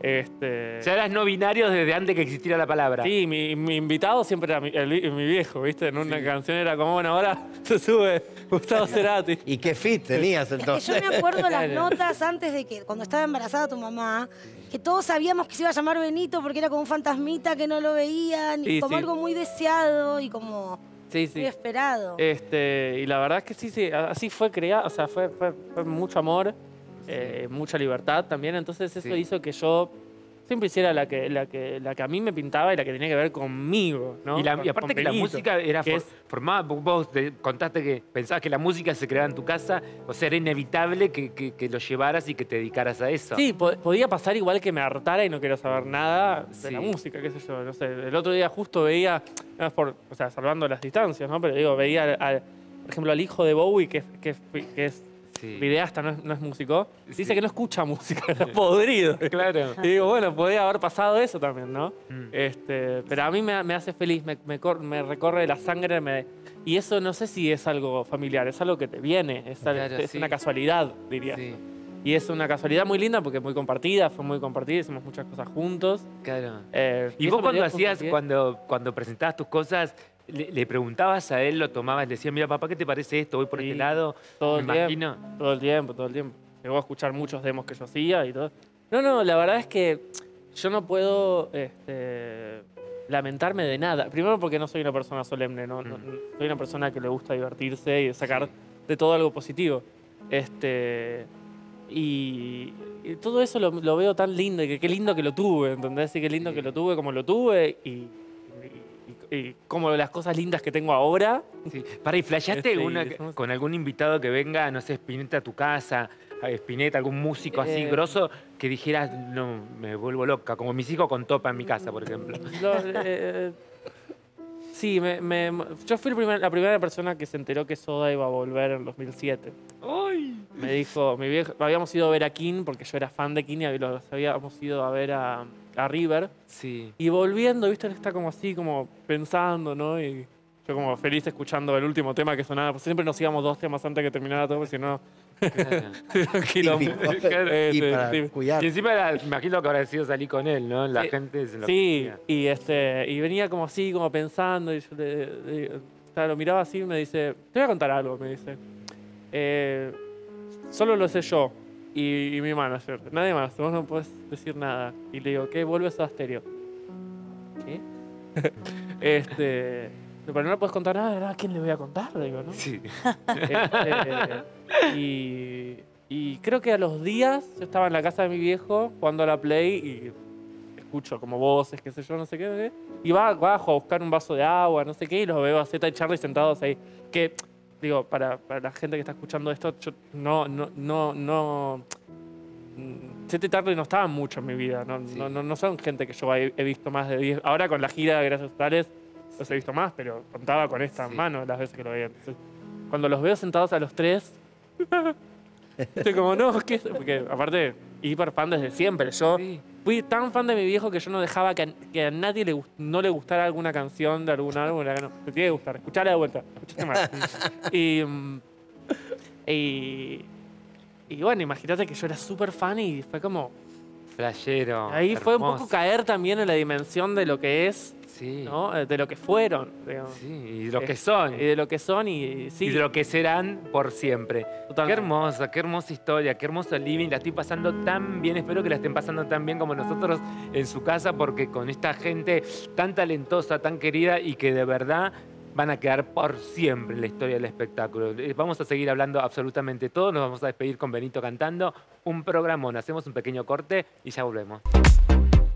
Este, Ya eras no binario desde antes que existiera la palabra. Sí, mi, mi invitado siempre era mi, el- mi viejo, ¿viste? En una canción era como, bueno, ahora se sube Gustavo Cerati. Y qué fit tenías Es que entonces. yo me acuerdo las notas antes de que, cuando estaba embarazada tu mamá, que todos sabíamos que se iba a llamar Benito porque era como un fantasmita que no lo veían, y Sí, como sí. algo muy deseado y como Sí, sí. muy esperado. Este, y la verdad es que sí, sí, así fue creado, o sea, fue, fue- fue mucho amor, eh, mucha libertad también, entonces eso Sí. hizo que yo siempre hiciera la que, la, que, la que a mí me pintaba y la que tenía que ver conmigo, ¿no? Y, la- Con- y aparte la música era for- es- formada, vos- vos te contaste que pensabas que la música se creaba en tu casa, o sea, era inevitable que, que- que lo llevaras y que te dedicaras a eso. Sí, po- podía pasar igual que me hartara y no quiero saber nada de la música, qué sé yo, no sé. El otro día justo veía, no por, o sea, salvando las distancias, ¿no? Pero digo, veía, al- al- por ejemplo, al hijo de Bowie, que, que es Sí. videasta, no es, no es músico, dice Sí. que no escucha música, está podrido. Claro. Y digo, bueno, podría haber pasado eso también, ¿no? Mm. Este, pero a mí me, me hace feliz, me, me cor- me recorre la sangre, y eso no sé si es algo familiar, es algo que te viene, es, Claro, es sí. una casualidad, diría. Sí, Y es una casualidad muy linda porque muy compartida, fue muy compartida, hicimos muchas cosas juntos. claro. Eh, Y eso vos cuando hacías, cuando, cuando presentabas tus cosas, le, le preguntabas a él, lo tomabas, le decías, mira papá, ¿qué te parece esto? Voy por Sí, este lado. todo me el imagino. tiempo, todo el tiempo, todo el tiempo. Llegó a escuchar muchos demos que yo hacía y todo. No, no, la verdad es que yo no puedo este, lamentarme de nada. Primero porque no soy una persona solemne, ¿no? No- Mm. soy una persona que le gusta divertirse y sacar de todo algo positivo. Este, y, y todo eso lo, lo veo tan lindo y que qué lindo que lo tuve, ¿entendés? Y qué lindo Sí. que lo tuve como lo tuve y, como las cosas lindas que tengo ahora. Sí. Para, ¿y flasheaste Este, una- somos- con algún invitado que venga, no sé, Spinetta a tu casa, Spinetta, algún músico así Eh, grosso, que dijeras, no, me vuelvo loca, como mis hijos con Topa en mi casa, por ejemplo? Lo- eh, sí, me- me- yo fui primer- la primera persona que se enteró que Soda iba a volver en 2007. ¡Ay! Me dijo, mi viejo, habíamos ido a ver a King porque yo era fan de King y los habíamos ido a ver a, a River. Sí. Y volviendo, viste, él está como así, como pensando, ¿no? Y yo como feliz escuchando el último tema que sonaba. Pues siempre nos íbamos dos temas antes que terminara todo, porque si no, claro. y Este, para sí. cuidar. Y encima era- me imagino que habrá sido salir con él, ¿no? La Sí. gente se lo Sí, y este y venía como así, como pensando, y yo le, miraba así y me dice, te voy a contar algo, me dice. "Eh, solo lo sé yo y, y mi manager, nadie más, vos no puedes decir nada. Y le digo, ¿qué? Vuelves a Stereo. ¿Qué? este, pero no le puedes contar nada, ¿a quién le voy a contar? Le digo, ¿no? Sí. Este, y, y creo que a los días yo estaba en la casa de mi viejo jugando a la Play y escucho como voces, qué sé yo, no sé qué, no sé qué, y va bajo a buscar un vaso de agua, no sé qué, y los veo a Zeta y Charlie sentados ahí. Que, digo, para, para la gente que está escuchando esto, yo no, no, no, no. mm, Zeta y Charlie no estaban mucho en mi vida, no, Sí. no, no, no son gente que yo he, visto más de 10. Ahora con la gira de Gracias Totales los he visto más, pero contaba con esta Sí. mano las veces que lo veía. Entonces, cuando los veo sentados a los tres, estoy como, no, ¿qué? Porque aparte, hiper fan desde siempre. Yo Sí. Fui tan fan de mi viejo que yo no dejaba que a, que a nadie le, no le gustara alguna canción de algún álbum. No, te tiene que gustar, escuchala de vuelta. escuchaste mal. y, mm, y, y bueno, imagínate que yo era súper fan y fue como. Flashero. Ahí fue un poco caer también en la dimensión de lo que es, Sí. ¿no? Eh, De lo que fueron, digamos. Sí, y de lo que Eh, son. Y de lo que son y sí. Y de lo que serán por siempre. Qué hermosa, qué hermosa historia, qué hermoso living. La estoy pasando tan bien. Espero que la estén pasando tan bien como nosotros en su casa, porque con esta gente tan talentosa, tan querida y que de verdad van a quedar por siempre en la historia del espectáculo. Eh, Vamos a seguir hablando absolutamente todo. Nos vamos a despedir con Benito cantando un programón. Hacemos un pequeño corte y ya volvemos.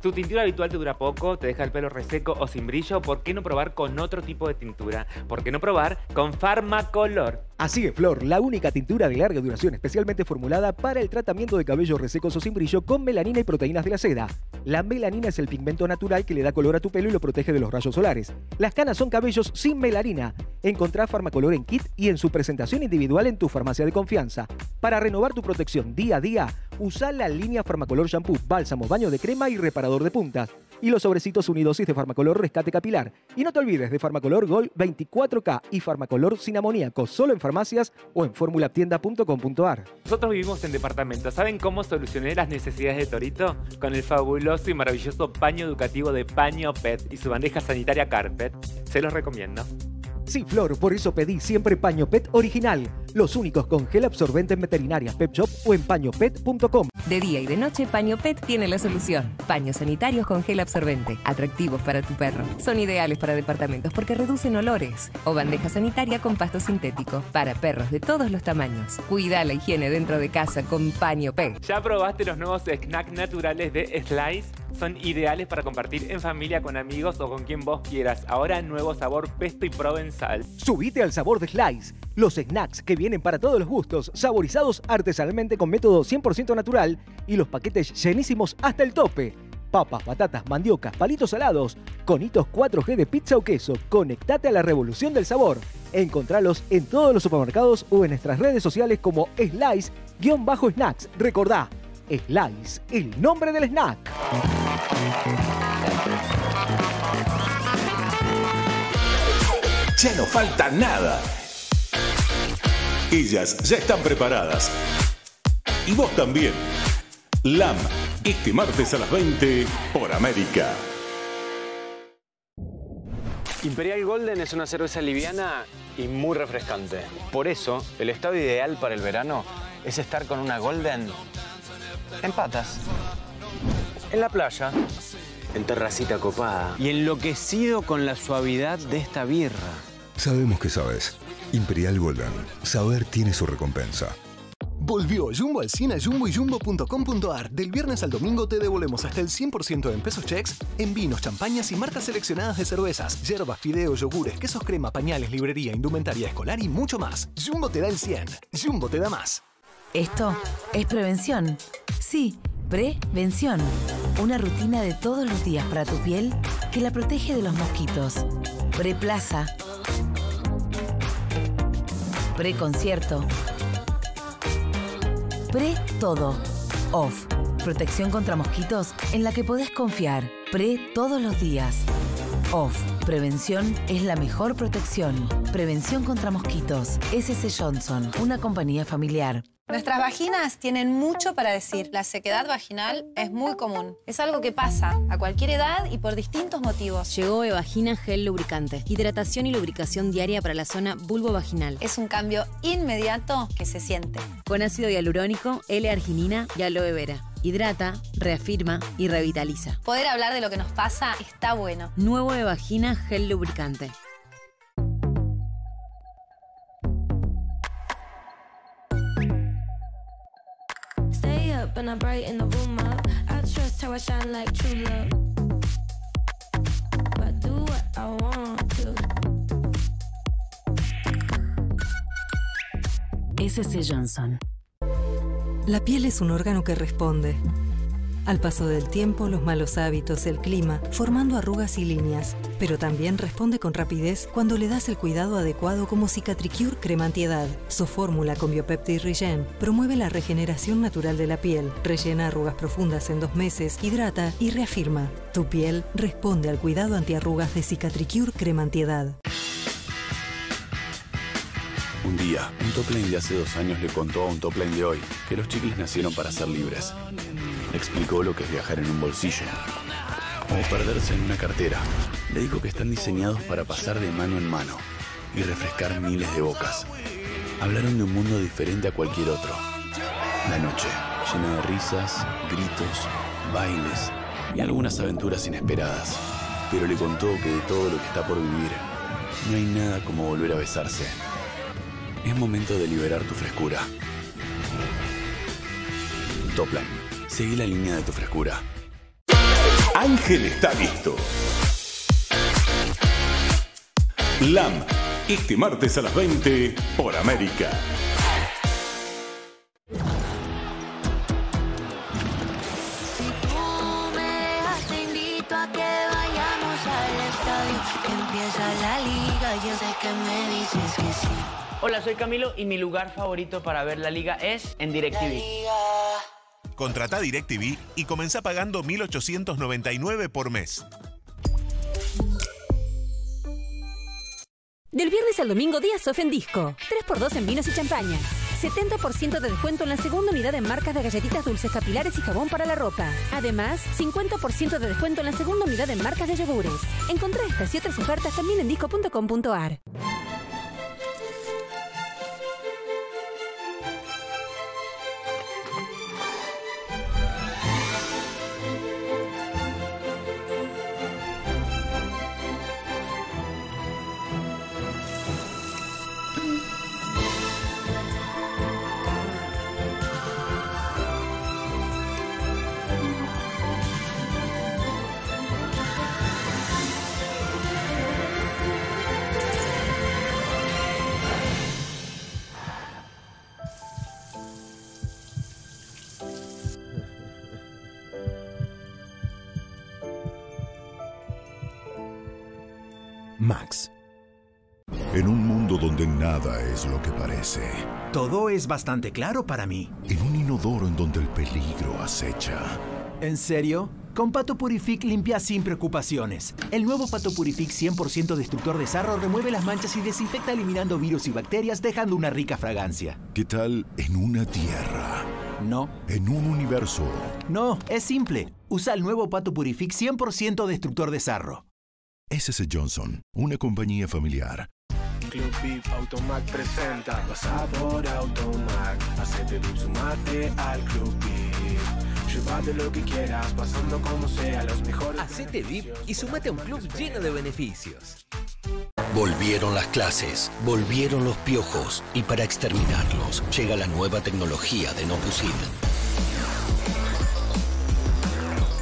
Tu tintura habitual te dura poco, te deja el pelo reseco o sin brillo. ¿Por qué no probar con otro tipo de tintura? ¿Por qué no probar con Farmacolor? Así es, Flor, la única tintura de larga duración especialmente formulada para el tratamiento de cabellos resecos o sin brillo con melanina y proteínas de la seda. La melanina es el pigmento natural que le da color a tu pelo y lo protege de los rayos solares. Las canas son cabellos sin melanina. Encontrá Farmacolor en kit y en su presentación individual en tu farmacia de confianza. Para renovar tu protección día a día, usa la línea Farmacolor Shampoo, bálsamo, baño de crema y reparador de puntas. Y los sobrecitos unidosis de Farmacolor Rescate Capilar. Y no te olvides de Farmacolor Gold 24K y Farmacolor sin amoníaco, solo en farmacias o en formulatienda.com.ar. Nosotros vivimos en departamentos. ¿Saben cómo solucioné las necesidades de Torito? Con el fabuloso y maravilloso paño educativo de Paño Pet y su bandeja sanitaria Carpet. Se los recomiendo. Sí, Flor, por eso pedí siempre paño PET original. Los únicos con gel absorbente en veterinarias Pet Shop o en pañopet.com. De día y de noche, Paño Pet tiene la solución. Paños sanitarios con gel absorbente, atractivos para tu perro. Son ideales para departamentos porque reducen olores. O bandeja sanitaria con pasto sintético, para perros de todos los tamaños. Cuida la higiene dentro de casa con Paño Pet. ¿Ya probaste los nuevos snacks naturales de Slice? Son ideales para compartir en familia, con amigos o con quien vos quieras. Ahora nuevo sabor pesto y Subite al sabor de Slice. Los snacks que vienen para todos los gustos, saborizados artesanalmente con método 100% natural y los paquetes llenísimos hasta el tope. papas, batatas, mandioca, palitos salados, conitos 4G de pizza o queso. Conectate a la revolución del sabor. Encontralos en todos los supermercados o en nuestras redes sociales como Slice-Snacks. Recordá, Slice, el nombre del snack. Ya no falta nada. Ellas ya están preparadas. Y vos también. LAM, este martes a las 20 por América. Imperial Golden es una cerveza liviana y muy refrescante. Por eso, el estado ideal para el verano es estar con una Golden en patas. En la playa, en terracita copada y enloquecido con la suavidad de esta birra. Sabemos que sabes. Imperial Golden. Saber tiene su recompensa. Volvió Jumbo al 100 a jumbo y jumbo.com.ar. Del viernes al domingo te devolvemos hasta el 100% en pesos checks en vinos, champañas y marcas seleccionadas de cervezas, hierbas, fideos, yogures, quesos crema, pañales, librería, indumentaria escolar y mucho más. Jumbo te da el 100. Jumbo te da más. Esto es prevención. Sí, prevención. Una rutina de todos los días para tu piel que la protege de los mosquitos. Preplaza. Preconcierto. Pre todo. Off. Protección contra mosquitos en la que podés confiar. Pre todos los días. Off. Prevención es la mejor protección. Prevención contra mosquitos. SS Johnson, una compañía familiar. Nuestras vaginas tienen mucho para decir. La sequedad vaginal es muy común. Es algo que pasa a cualquier edad y por distintos motivos. Llegó Evagina Gel Lubricante. Hidratación y lubricación diaria para la zona vulvo-vaginal. Es un cambio inmediato que se siente. Con ácido hialurónico, L-arginina y aloe vera. Hidrata, reafirma y revitaliza. Poder hablar de lo que nos pasa está bueno. Nuevo Evagina Gel Lubricante. I brighten the room up. I trust how I shine like true love. But do what I want to. SS Johnson. La piel es un órgano que responde. Al paso del tiempo, los malos hábitos, el clima, formando arrugas y líneas. Pero también responde con rapidez cuando le das el cuidado adecuado como Cicatricure Crema Antiedad. Su fórmula con Biopeptide Regen promueve la regeneración natural de la piel, rellena arrugas profundas en dos meses, hidrata y reafirma. Tu piel responde al cuidado antiarrugas de Cicatricure Crema Antiedad. Un día, un top lane de hace dos años le contó a un top lane de hoy que los chicles nacieron para ser libres. Le explicó lo que es viajar en un bolsillo o perderse en una cartera. Le dijo que están diseñados para pasar de mano en mano y refrescar miles de bocas. Hablaron de un mundo diferente a cualquier otro. La noche, llena de risas, gritos, bailes y algunas aventuras inesperadas. Pero le contó que de todo lo que está por vivir, no hay nada como volver a besarse. Es momento de liberar tu frescura. Topline. Seguí la línea de tu frescura. Ángel está listo. LAM, este martes a las 20 por América. Hola, soy Camilo y mi lugar favorito para ver la liga es en DirecTV. Contrata DirecTV y comenzá pagando 1.899 por mes. Del viernes al domingo, días off en disco. 3x2 en vinos y champañas. 70% de descuento en la segunda unidad en marcas de galletitas dulces capilares y jabón para la ropa. Además, 50% de descuento en la segunda unidad en marcas de yogures. Encontrá estas y otras ofertas también en disco.com.ar. es lo que parece. Todo es bastante claro para mí. En un inodoro en donde el peligro acecha. ¿En serio? Con Pato Purific limpia sin preocupaciones. El nuevo Pato Purific 100% destructor de sarro remueve las manchas y desinfecta eliminando virus y bacterias dejando una rica fragancia. ¿Qué tal en una tierra? No. En un universo. No, es simple. Usa el nuevo Pato Purific 100% destructor de sarro. SS Johnson, una compañía familiar. Club VIP Automac presenta Pasa por Automac Hacete VIP, sumate al Club VIP Llévate lo que quieras, pasando como sea Los mejores Hacete VIP y sumate a un club lleno de beneficios. Volvieron las clases, volvieron los piojos y para exterminarlos llega la nueva tecnología de Nopusid.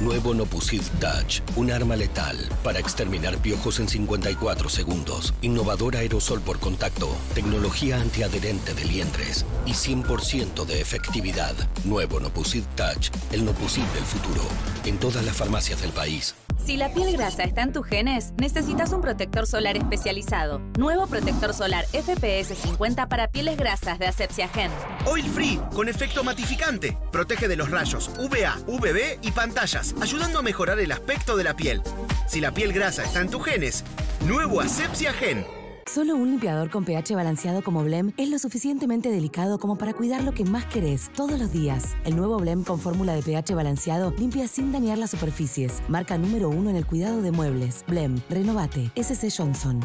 Nuevo Nopusid Touch, un arma letal para exterminar piojos en 54 segundos. Innovador aerosol por contacto, tecnología antiadherente de liendres y 100% de efectividad. Nuevo Nopusid Touch, el Nopusid del futuro. En todas las farmacias del país. Si la piel grasa está en tus genes, necesitas un protector solar especializado. Nuevo protector solar FPS 50 para pieles grasas de Asepsia Gen. Oil Free, con efecto matificante. Protege de los rayos UVA, UVB y pantallas, ayudando a mejorar el aspecto de la piel. Si la piel grasa está en tus genes, nuevo Asepsia Gen. Solo un limpiador con pH balanceado como Blem es lo suficientemente delicado como para cuidar lo que más querés todos los días. El nuevo Blem con fórmula de pH balanceado limpia sin dañar las superficies. Marca número uno en el cuidado de muebles. Blem, renovate. SC Johnson.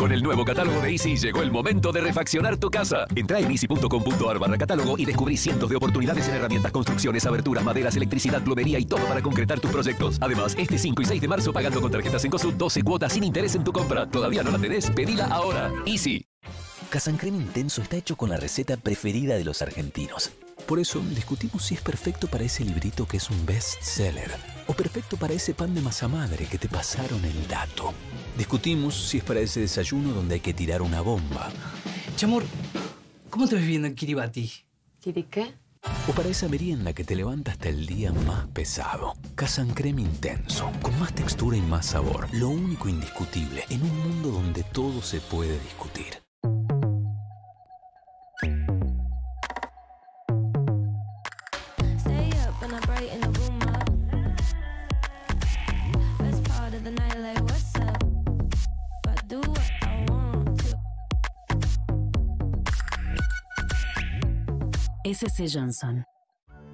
Con el nuevo catálogo de Easy llegó el momento de refaccionar tu casa. Entra en easy.com.ar barra catálogo y descubrí cientos de oportunidades en herramientas, construcciones, aberturas, maderas, electricidad, plomería y todo para concretar tus proyectos. Además, este 5 y 6 de marzo pagando con tarjetas en COSUD 12 cuotas sin interés en tu compra. ¿Todavía no la tenés? Pedila ahora. Easy. Casancrema Intenso está hecho con la receta preferida de los argentinos. Por eso discutimos si es perfecto para ese librito que es un best seller o perfecto para ese pan de masa madre que te pasaron el dato. Discutimos si es para ese desayuno donde hay que tirar una bomba. Chamor, ¿cómo te ves viendo en Kiribati? ¿Kiri qué? O para esa merienda que te levanta hasta el día más pesado. Casancrema Intenso, con más textura y más sabor. Lo único indiscutible en un mundo donde todo se puede discutir. SC Johnson.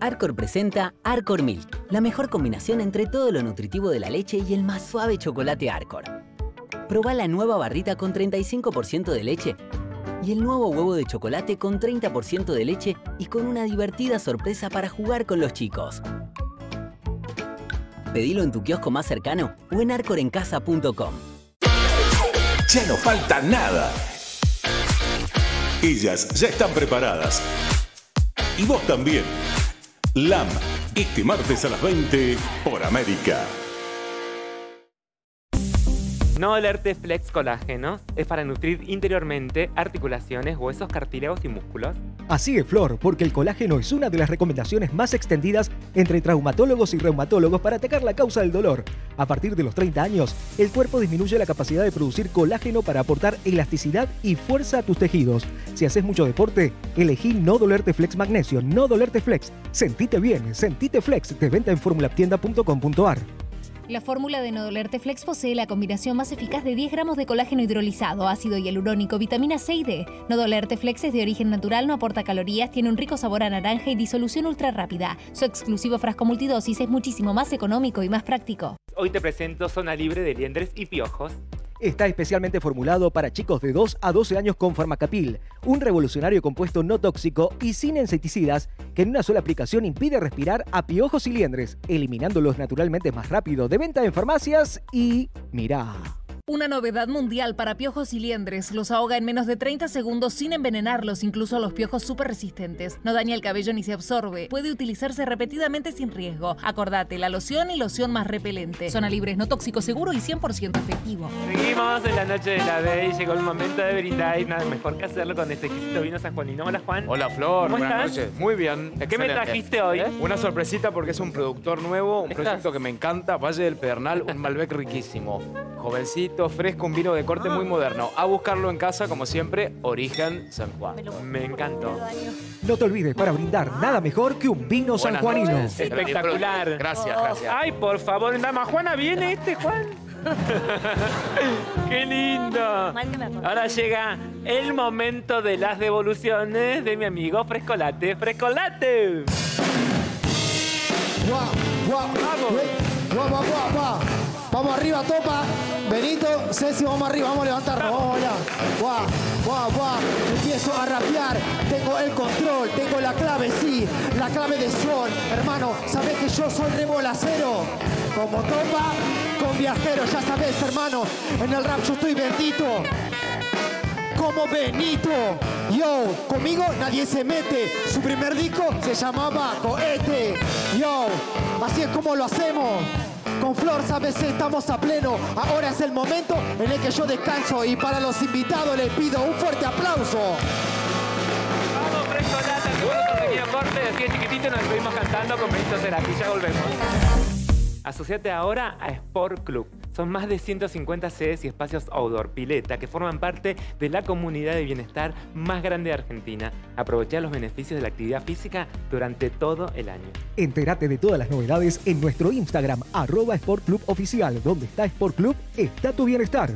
Arcor presenta Arcor Milk, la mejor combinación entre todo lo nutritivo de la leche y el más suave chocolate Arcor. Proba la nueva barrita con 35% de leche y el nuevo huevo de chocolate con 30% de leche y con una divertida sorpresa para jugar con los chicos. Pedilo en tu kiosco más cercano o en arcorencasa.com. Ya no falta nada. Ellas ya están preparadas. Y vos también. LAM, este martes a las 20 por América. No dolerte Flex Colágeno es para nutrir interiormente articulaciones, huesos, cartílagos y músculos. Así es, Flor, porque el colágeno es una de las recomendaciones más extendidas entre traumatólogos y reumatólogos para atacar la causa del dolor. A partir de los 30 años, el cuerpo disminuye la capacidad de producir colágeno para aportar elasticidad y fuerza a tus tejidos. Si haces mucho deporte, elegí no dolerte Flex Magnesio, no dolerte Flex. Sentite bien, sentite Flex, de venta en formulaptienda.com.ar. La fórmula de Nodolerte Flex posee la combinación más eficaz de 10 gramos de colágeno hidrolizado, ácido hialurónico, vitamina C y D. Nodolerte Flex es de origen natural, no aporta calorías, tiene un rico sabor a naranja y disolución ultra rápida. Su exclusivo frasco multidosis es muchísimo más económico y más práctico. Hoy te presento Zona Libre de Liendres y Piojos. Está especialmente formulado para chicos de 2 a 12 años con Farmacapil, un revolucionario compuesto no tóxico y sin insecticidas que en una sola aplicación impide respirar a piojos y liendres, eliminándolos naturalmente más rápido. De venta en farmacias y mirá. Una novedad mundial para piojos y liendres. Los ahoga en menos de 30 segundos sin envenenarlos, incluso a los piojos súper resistentes. No daña el cabello ni se absorbe. Puede utilizarse repetidamente sin riesgo. Acordate, la loción y loción más repelente. Zona libre, no tóxico, seguro y 100% efectivo. Seguimos en la noche de la Day. Llegó el momento de brindar y nada mejor que hacerlo con este exquisito vino sanjuanino. Hola, Juan. Hola Flor, ¿Cómo buenas estás? noches. Muy bien. ¿Qué me trajiste hoy? ¿Eh? Una sorpresita porque es un productor nuevo, un Estás- proyecto que me encanta, Valle del Pedernal, un Malbec riquísimo. Jovencito, fresco, un vino de corte muy moderno. A buscarlo en casa, como siempre, Origen San Juan. Me encantó. No te olvides, para brindar nada mejor que un vino sanjuanino. Espectacular. Gracias, gracias. Ay, por favor, dama Juana, ¿viene este Juan? ¡Qué lindo! Ahora llega el momento de las devoluciones de mi amigo Frescolate. ¡Frescolate! Guau, guau, Vamos. Guau, guau, guau, guau. Vamos arriba, topa. Benito, Ceci, vamos arriba, vamos a levantarnos, vamos allá. Guau, guau, guau. Empiezo a rapear, tengo el control, tengo la clave, sí, la clave de sol. Hermano, sabes que yo soy rebolacero. Como topa, con viajero, ya sabes, hermano. En el rap yo estoy bendito como Benito. Yo, conmigo nadie se mete. Su primer disco se llamaba Cohete. Yo, así es como lo hacemos. Con Flor, sabes, estamos a pleno. Ahora es el momento en el que yo descanso. Y para los invitados les pido un fuerte aplauso. Vamos, seguro con pequeño corte, así de chiquitito nos estuvimos cantando con Benito Cerati. Ya volvemos. Asociate ahora a Sport Club. Son más de 150 sedes y espacios outdoor, pileta, que forman parte de la comunidad de bienestar más grande de Argentina. Aprovecha los beneficios de la actividad física durante todo el año. Entérate de todas las novedades en nuestro Instagram, arroba Sport Club Oficial. Donde está Sport Club, está tu bienestar.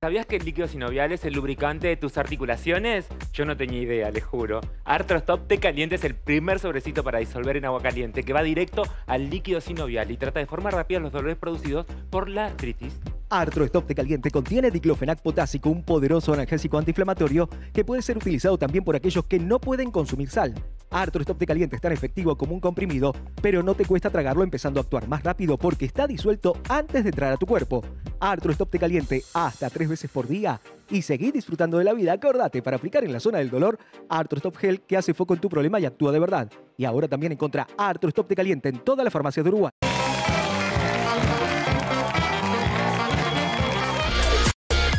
¿Sabías que el líquido sinovial es el lubricante de tus articulaciones? Yo no tenía idea, les juro. Arthrostop Té Caliente es el primer sobrecito para disolver en agua caliente que va directo al líquido sinovial y trata de forma rápida los dolores producidos por la artritis. Artro Stop de Caliente contiene diclofenac potásico, un poderoso analgésico antiinflamatorio que puede ser utilizado también por aquellos que no pueden consumir sal. Artro Stop de Caliente es tan efectivo como un comprimido, pero no te cuesta tragarlo empezando a actuar más rápido porque está disuelto antes de entrar a tu cuerpo. Artro Stop de Caliente hasta tres veces por día y seguir disfrutando de la vida. Acordate para aplicar en la zona del dolor Artro Stop Gel que hace foco en tu problema y actúa de verdad. Y ahora también encontrá Artro Stop de Caliente en todas las farmacias de Uruguay.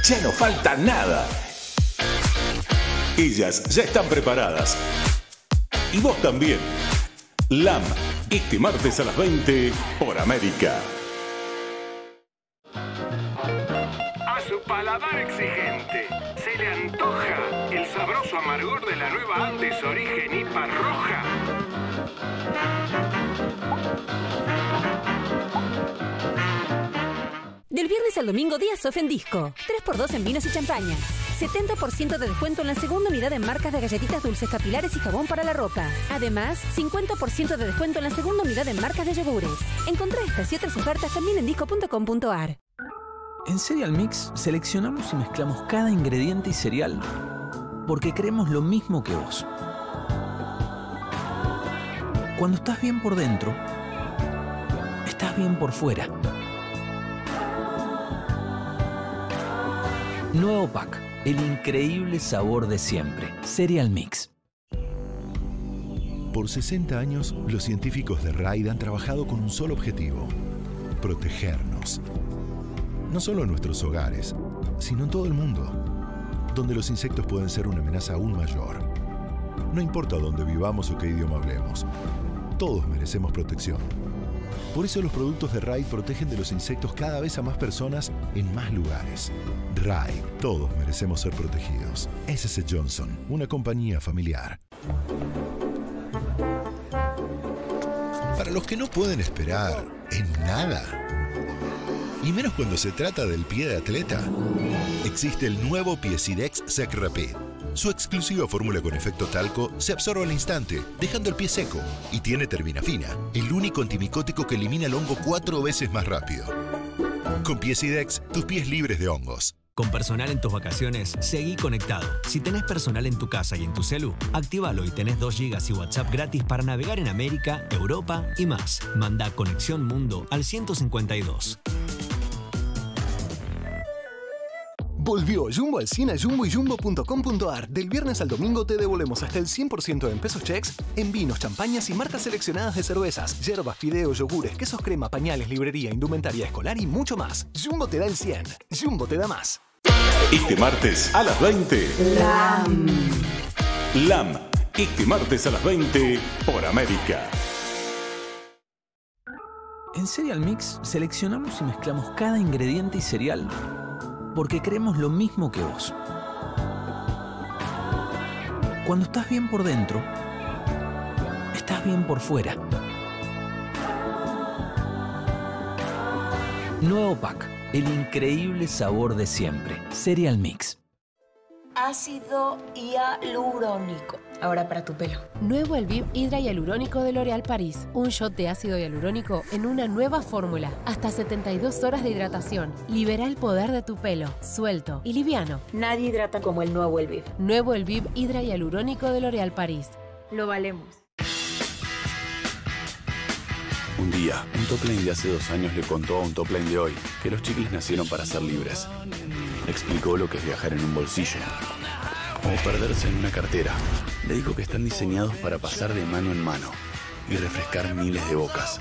Ya no falta nada. Ellas ya están preparadas. Y vos también. LAM, este martes a las 20 por América. A su paladar exigente se le antoja el sabroso amargor de la nueva Andes Origen IPA Roja. Del viernes al domingo, días off en disco. 3x2 en vinos y champañas. 70% de descuento en la segunda unidad en marcas de galletitas dulces capilares y jabón para la ropa. Además, 50% de descuento en la segunda unidad en marcas de yogures. Encontrá estas y otras ofertas también en disco.com.ar. En Cereal Mix seleccionamos y mezclamos cada ingrediente y cereal porque queremos lo mismo que vos. Cuando estás bien por dentro, estás bien por fuera. Nuevo pack, el increíble sabor de siempre. Cereal Mix. Por 60 años, los científicos de RAID han trabajado con un solo objetivo, protegernos. No solo en nuestros hogares, sino en todo el mundo, donde los insectos pueden ser una amenaza aún mayor. No importa dónde vivamos o qué idioma hablemos, todos merecemos protección. Por eso los productos de RAID protegen de los insectos cada vez a más personas en más lugares. RAID, todos merecemos ser protegidos. SS Johnson, una compañía familiar. Para los que no pueden esperar en nada, y menos cuando se trata del pie de atleta, existe el nuevo Piesidex Sec Rapid. Su exclusiva fórmula con efecto talco se absorbe al instante, dejando el pie seco, y tiene terminafina, el único antimicótico que elimina el hongo cuatro veces más rápido. Con Piesidex, tus pies libres de hongos. Con personal en tus vacaciones, seguí conectado. Si tenés personal en tu casa y en tu celu, activalo y tenés 2 GB y WhatsApp gratis para navegar en América, Europa y más. Manda Conexión Mundo al 152. Volvió Jumbo al 100 a jumbo y jumbo.com.ar. Del viernes al domingo te devolvemos hasta el 100% en pesos checks en vinos, champañas y marcas seleccionadas de cervezas, hierbas, fideos, yogures, quesos crema, pañales, librería, indumentaria escolar y mucho más. Jumbo te da el 100. Jumbo te da más. Este martes a las 20. LAM. LAM. Este martes a las 20 por América. En Cereal Mix seleccionamos y mezclamos cada ingrediente y cereal porque creemos lo mismo que vos. Cuando estás bien por dentro, estás bien por fuera. Nuevo pack, el increíble sabor de siempre. Cereal Mix. Ácido hialurónico. Ahora para tu pelo. Nuevo Elviv Hidra Hialurónico de L'Oréal París. Un shot de ácido hialurónico en una nueva fórmula. Hasta 72 horas de hidratación. Libera el poder de tu pelo. Suelto y liviano. Nadie hidrata como el nuevo Elviv. Nuevo Elviv Hidra Hialurónico de L'Oréal París. Lo valemos. Un día, un topline de hace dos años le contó a un topline de hoy que los chicles nacieron para ser libres. Explicó lo que es viajar en un bolsillo o perderse en una cartera. Le dijo que están diseñados para pasar de mano en mano y refrescar miles de bocas.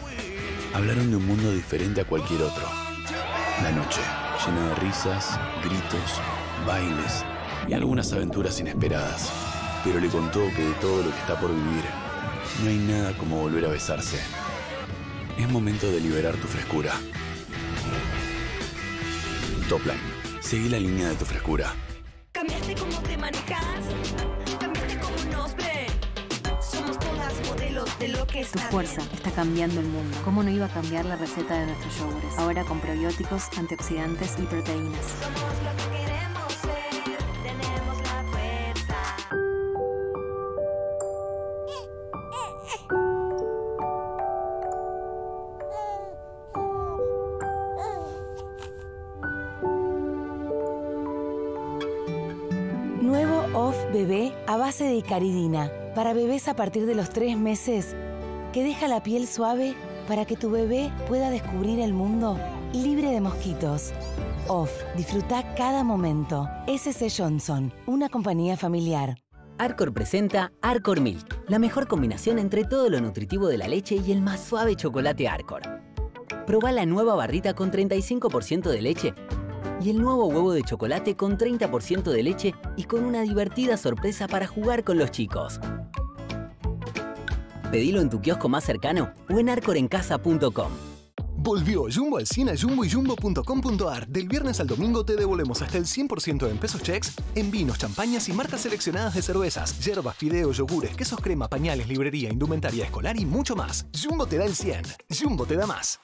Hablaron de un mundo diferente a cualquier otro. La noche, llena de risas, gritos, bailes y algunas aventuras inesperadas. Pero le contó que de todo lo que está por vivir, no hay nada como volver a besarse. Es momento de liberar tu frescura. Topline. Seguí la línea de tu frescura. Cambiaste cómo te manejas, cambiaste cómo nos ven. Somos todas modelos de lo que es Tu fuerza está cambiando el mundo. ¿Cómo no iba a cambiar la receta de nuestros yogures? Ahora con probióticos, antioxidantes y proteínas. Somos lo que de caridina para bebés a partir de los tres meses que deja la piel suave para que tu bebé pueda descubrir el mundo libre de mosquitos. Off, disfruta cada momento. SC Johnson, una compañía familiar. Arcor presenta Arcor Milk, la mejor combinación entre todo lo nutritivo de la leche y el más suave chocolate Arcor. Proba la nueva barrita con 35% de leche y el nuevo huevo de chocolate con 30% de leche y con una divertida sorpresa para jugar con los chicos. Pedilo en tu kiosco más cercano o en arcorencasa.com. Volvió Jumbo al 100 a jumbo y. Del viernes al domingo te devolvemos hasta el 100% en pesos checks en vinos, champañas y marcas seleccionadas de cervezas, hierbas, fideos, yogures, quesos crema, pañales, librería, indumentaria escolar y mucho más. Jumbo te da el 100. Jumbo te da más.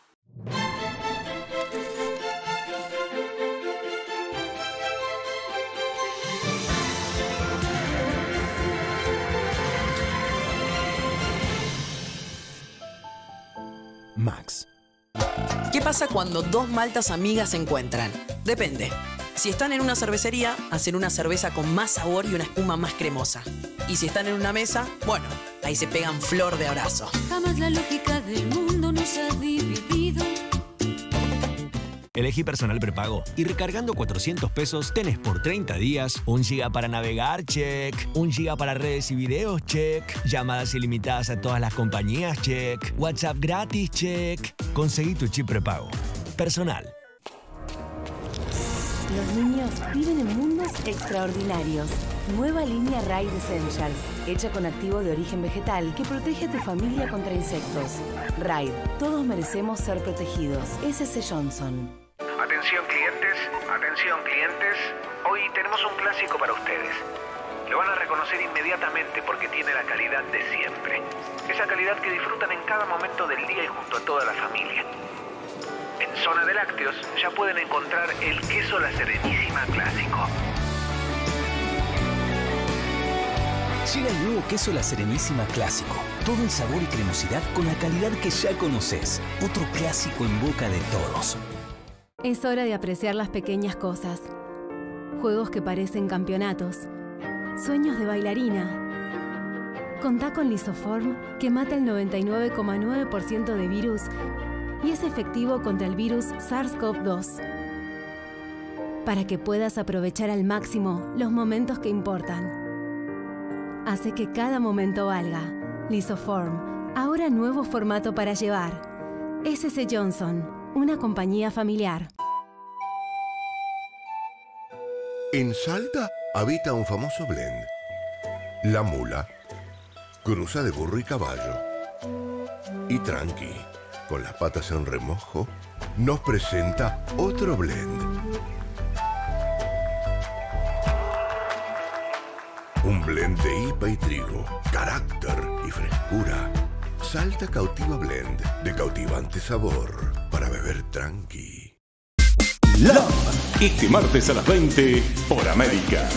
Max. ¿Qué pasa cuando dos maltas amigas se encuentran? Depende. Si están en una cervecería, hacen una cerveza con más sabor y una espuma más cremosa. Y si están en una mesa, bueno, ahí se pegan flor de abrazo. Jamás la lógica del mundo nos ha dividido. Elegí personal prepago y recargando 400 pesos tenés por 30 días un giga para navegar, check. Un giga para redes y videos, check. Llamadas ilimitadas a todas las compañías, check. WhatsApp gratis, check. Conseguí tu chip prepago. Personal. Los niños viven en mundos extraordinarios. Nueva línea Raid Essentials, hecha con activo de origen vegetal que protege a tu familia contra insectos. Raid, todos merecemos ser protegidos. SC Johnson. Atención clientes, atención clientes. Hoy tenemos un clásico para ustedes. Lo van a reconocer inmediatamente porque tiene la calidad de siempre. Esa calidad que disfrutan en cada momento del día y junto a toda la familia. En Zona de Lácteos ya pueden encontrar el queso La Serenísima Clásico. Llega el nuevo queso La Serenísima Clásico. Todo el sabor y cremosidad con la calidad que ya conoces. Otro clásico en boca de todos. Es hora de apreciar las pequeñas cosas. Juegos que parecen campeonatos. Sueños de bailarina. Contá con Lisoform, que mata el 99,9% de virus y es efectivo contra el virus SARS-CoV-2. para que puedas aprovechar al máximo los momentos que importan. Hace que cada momento valga. Lisoform, ahora nuevo formato para llevar. SC Johnson, una compañía familiar. En Salta habita un famoso blend. La mula, cruza de burro y caballo. Y Tranqui, con las patas en remojo, nos presenta otro blend. Un blend de IPA y trigo, carácter y frescura. Salta Cautiva Blend, de cautivante sabor, para beber tranqui. LAM. Este martes a las 20 por América.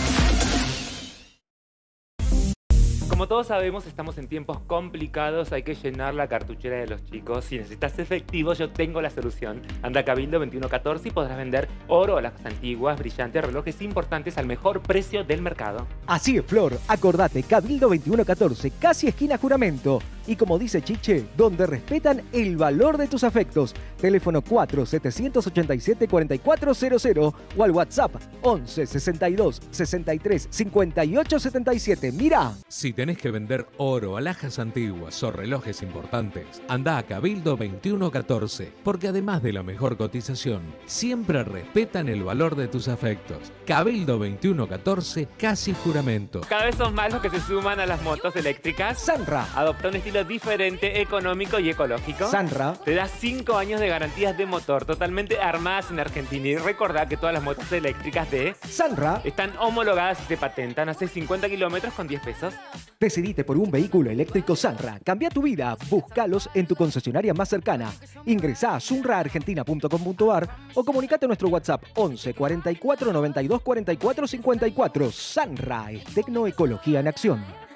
Como todos sabemos, estamos en tiempos complicados, hay que llenar la cartuchera de los chicos. Si necesitas efectivo, yo tengo la solución. Anda a Cabildo 2114 y podrás vender oro, alhajas antiguas, brillantes, relojes importantes al mejor precio del mercado. Así es, Flor. Acordate, Cabildo 2114, casi esquina juramento. Y como dice Chiche, donde respetan el valor de tus afectos. Teléfono 4-787-4400 o al WhatsApp 11 62 63 58 77. Mira. Si tenés que vender oro, alhajas antiguas o relojes importantes, anda a Cabildo 2114, porque además de la mejor cotización, siempre respetan el valor de tus afectos. Cabildo 2114, casi juramento. Cada vez son más los que se suman a las motos eléctricas. Sanra. Adopta un estilo diferente, económico y ecológico. Sanra. Te da 5 años de garantías de motor totalmente armadas en Argentina. Y recordá que todas las motos eléctricas de Sanra están homologadas y se patentan. Hace 50 kilómetros con 10 pesos. Decidite por un vehículo eléctrico Sanra. Cambia tu vida. Búscalos en tu concesionaria más cercana. Ingresá a sunraargentina.com.ar o comunicate a nuestro WhatsApp 11 44 92 44 54. Sanra es tecnoecología en acción.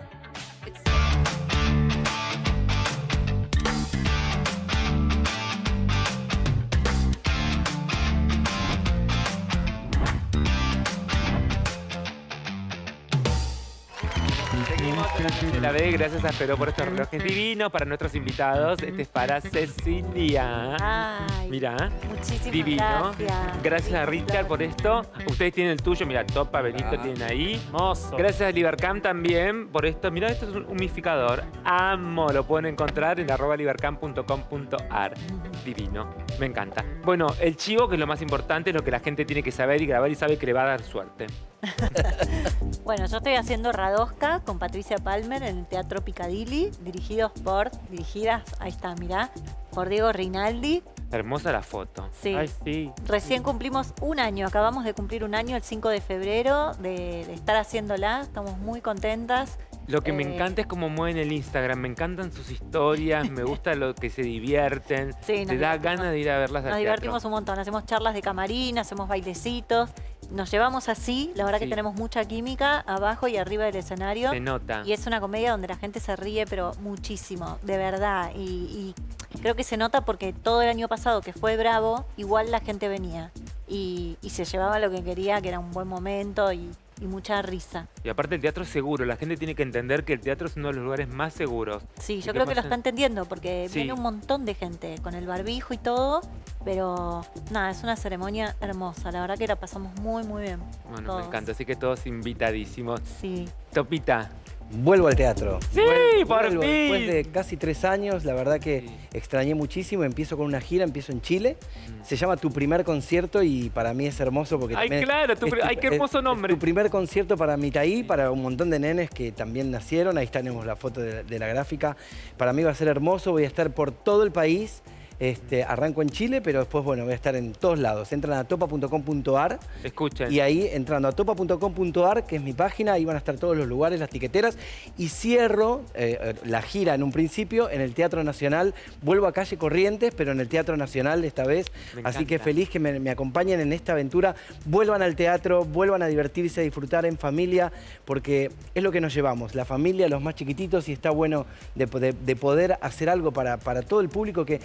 De la B, gracias a Peró por estos relojes divinos para nuestros invitados. Este es para Cecilia. Ay, Mira, muchísimas divino. gracias. Gracias a Richard por esto. Ustedes tienen el tuyo, mira, Topa, Benito tienen ahí. Hermoso. Gracias a Libercam también por esto. Mira, esto es un humificador. Amo, lo pueden encontrar en arroba libercam.com.ar. Divino, me encanta. Bueno, el chivo, que es lo más importante, es lo que la gente tiene que saber y grabar y sabe que le va a dar suerte. Bueno, yo estoy haciendo Radosca con Patricia Palmer en el Teatro Picadilly, dirigidos por, dirigidas, ahí está, mirá, por Diego Rinaldi. Hermosa la foto. Sí. Ay, sí. Recién cumplimos un año, acabamos de cumplir un año el 5 de febrero de, de estar haciéndola, estamos muy contentas. Lo que me Eh, encanta es cómo mueven el Instagram. Me encantan sus historias, me gusta lo que se divierten. Sí, Te da ganas de ir a verlas Nos teatro. divertimos un montón, hacemos charlas de camarín, hacemos bailecitos, nos llevamos así, la verdad Sí. que tenemos mucha química abajo y arriba del escenario. Se nota. Y es una comedia donde la gente se ríe, pero muchísimo, de verdad. Y, y creo que se nota porque todo el año pasado, que fue bravo, igual la gente venía. Y, y se llevaba lo que quería, que era un buen momento y, y mucha risa. Y aparte el teatro es seguro. La gente tiene que entender que el teatro es uno de los lugares más seguros. Sí, yo creo que lo está entendiendo porque Sí. viene un montón de gente con el barbijo y todo, pero nada, es una ceremonia hermosa. La verdad que la pasamos muy, muy bien. Bueno, todos. me encanta. Así que todos invitadísimos. Sí. Topita. Vuelvo al teatro. Sí, por vuelvo. fin. Después de casi tres años, la verdad que extrañé muchísimo. Empiezo con una gira, empiezo en Chile. Se llama Tu Primer Concierto y para mí es hermoso porque Mm. Ay, también claro, tu es pri- ay, qué hermoso es nombre. tu primer concierto para Mitaí, para un montón de nenes que también nacieron. Ahí tenemos la foto de, de la gráfica. Para mí va a ser hermoso. Voy a estar por todo el país. Este, arranco en Chile, pero después, bueno, voy a estar en todos lados. Entran a topa.com.ar Escuchen. y ahí entrando a topa.com.ar, que es mi página, ahí van a estar todos los lugares, las tiqueteras. Y cierro eh, la gira en un principio en el Teatro Nacional. Vuelvo a calle Corrientes, pero en el Teatro Nacional esta vez. Así que feliz que me, me acompañen en esta aventura. Vuelvan al teatro, vuelvan a divertirse, a disfrutar en familia, porque es lo que nos llevamos, la familia, los más chiquititos, y está bueno de, de- de poder hacer algo para, para todo el público que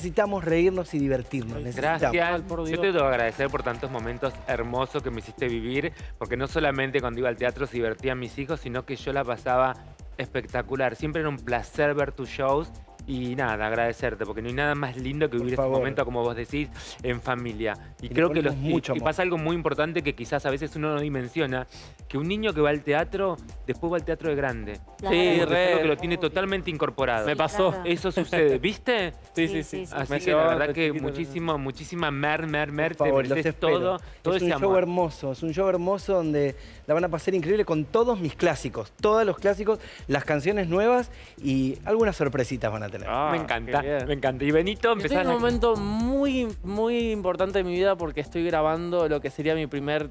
necesitamos reírnos y divertirnos. necesitamos. Gracias. Yo te tengo que agradecer por tantos momentos hermosos que me hiciste vivir, porque no solamente cuando iba al teatro se divertían mis hijos, sino que yo la pasaba espectacular. Siempre era un placer ver tus shows Y nada, agradecerte, porque no hay nada más lindo que vivir este favor. momento, como vos decís, en familia. Y, creo que, los, y- mucho y pasa algo muy importante que quizás a veces uno no dimensiona, que un niño que va al teatro, después va al teatro de grande. Claro. Sí, Sí, re. que lo tiene totalmente incorporado. Me pasó. Claro. Eso sucede, ¿viste? Sí, sí, sí. Así Me que la verdad que muchísimo, muchísima mer, mer, mer, Por favor, te los mereces todo, todo es ese un show amor. hermoso, es un show hermoso donde la van a pasar increíble con todos mis clásicos, todos los clásicos, las canciones nuevas y algunas sorpresitas van a tener. me encanta, me encanta. Y Benito, Estoy empezás en un momento muy, muy importante de mi vida porque estoy grabando lo que sería mi primer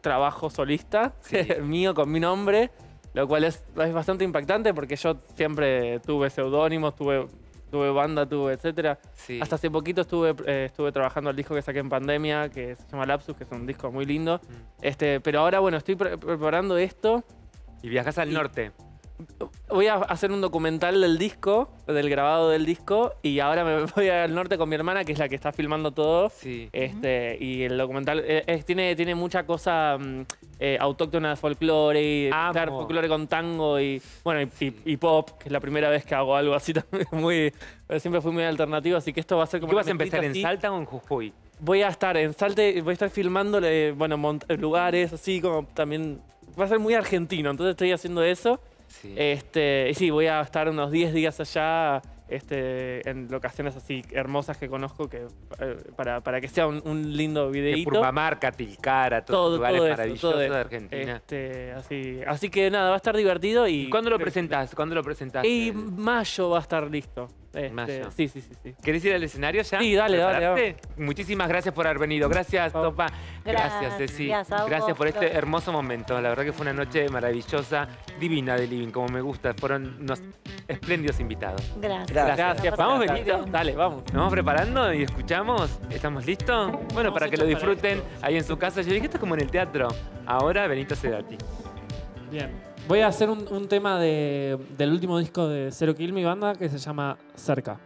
trabajo solista, mío con mi nombre, lo cual es, es bastante impactante porque yo siempre tuve seudónimos, tuve, tuve banda, tuve etcétera. Hasta hace poquito estuve, eh, estuve trabajando el disco que saqué en pandemia, que se llama Lapsus, que es un disco muy lindo. Este, pero ahora, bueno, estoy pre- preparando esto. Y viajas al norte. Voy a hacer un documental del disco, del grabado del disco, y ahora me voy al norte con mi hermana, que es la que está filmando todo. Este, y el documental eh, es- tiene, tiene mucha cosa mm, eh, autóctona de folclore, y folclore con tango y bueno y, y- y pop, que es la primera vez que hago algo así también muy. eh, Siempre fui muy alternativo, así que esto va a ser como. ¿Qué una vas a empezar en así. Salta o en Jujuy? Voy a estar en Salte, voy a estar filmando eh, bueno, mont- lugares así como también. Va a ser muy argentino, entonces estoy haciendo eso. Este, y sí, voy a estar unos 10 días allá este, en locaciones así hermosas que conozco que, eh, para, para que sea un, un lindo videíto. Purmamarca, Tilcara, todos Todo, lugares todo eso, maravillosos todo de. Argentina. Este, así, así que nada, va a estar divertido y... ¿Cuándo lo presentás? ¿Cuándo lo presentás? Y mayo va a estar listo. Este, Mayo. Sí, sí, sí, sí. ¿Querés ir al escenario ya? Sí, dale, dale, ¿Prepararte? Muchísimas gracias por haber venido. Gracias, Topa. Gracias, Ceci. Gracias Gracias por este hermoso momento. La verdad que fue una noche maravillosa, divina de Living, como me gusta. Fueron unos espléndidos invitados. Gracias. Gracias. Vamos, Gracias. Benito. Dale, vamos. ¿Nos vamos preparando y escuchamos? ¿Estamos listos? Bueno, para que lo disfruten ahí en su casa. Yo dije, esto es como en el teatro. Ahora, Benito Sedati. Bien. Voy a hacer un, un tema de- del último disco de Zero Kill, mi banda, que se llama Cerca.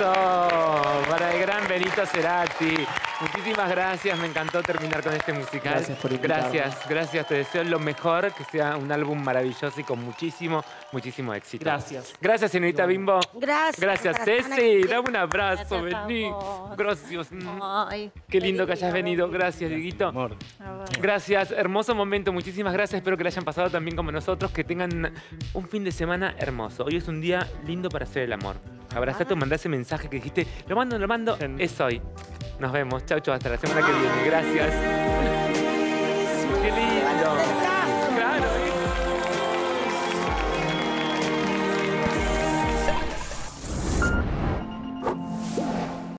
Aplauso para el gran Benito Cerati. Muchísimas gracias, me encantó terminar con este musical. Gracias por invitarme. Gracias, gracias, te deseo lo mejor, que sea un álbum maravilloso y con muchísimo, muchísimo éxito. Gracias. Gracias, señorita Bimbo. Gracias. Gracias, Ceci. Dame un abrazo, vení. Gracias. Ay, Qué lindo que hayas venido. Gracias, Dieguito. Amor. Gracias, hermoso momento. Muchísimas gracias. Espero que le hayan pasado también como nosotros. Que tengan un fin de semana hermoso. Hoy es un día lindo para hacer el amor. Abrazate o mandá ese mensaje que dijiste. Lo mando, lo mando. Es hoy. Nos vemos. Chau, chau. Hasta la semana que viene. Gracias. Qué lindo.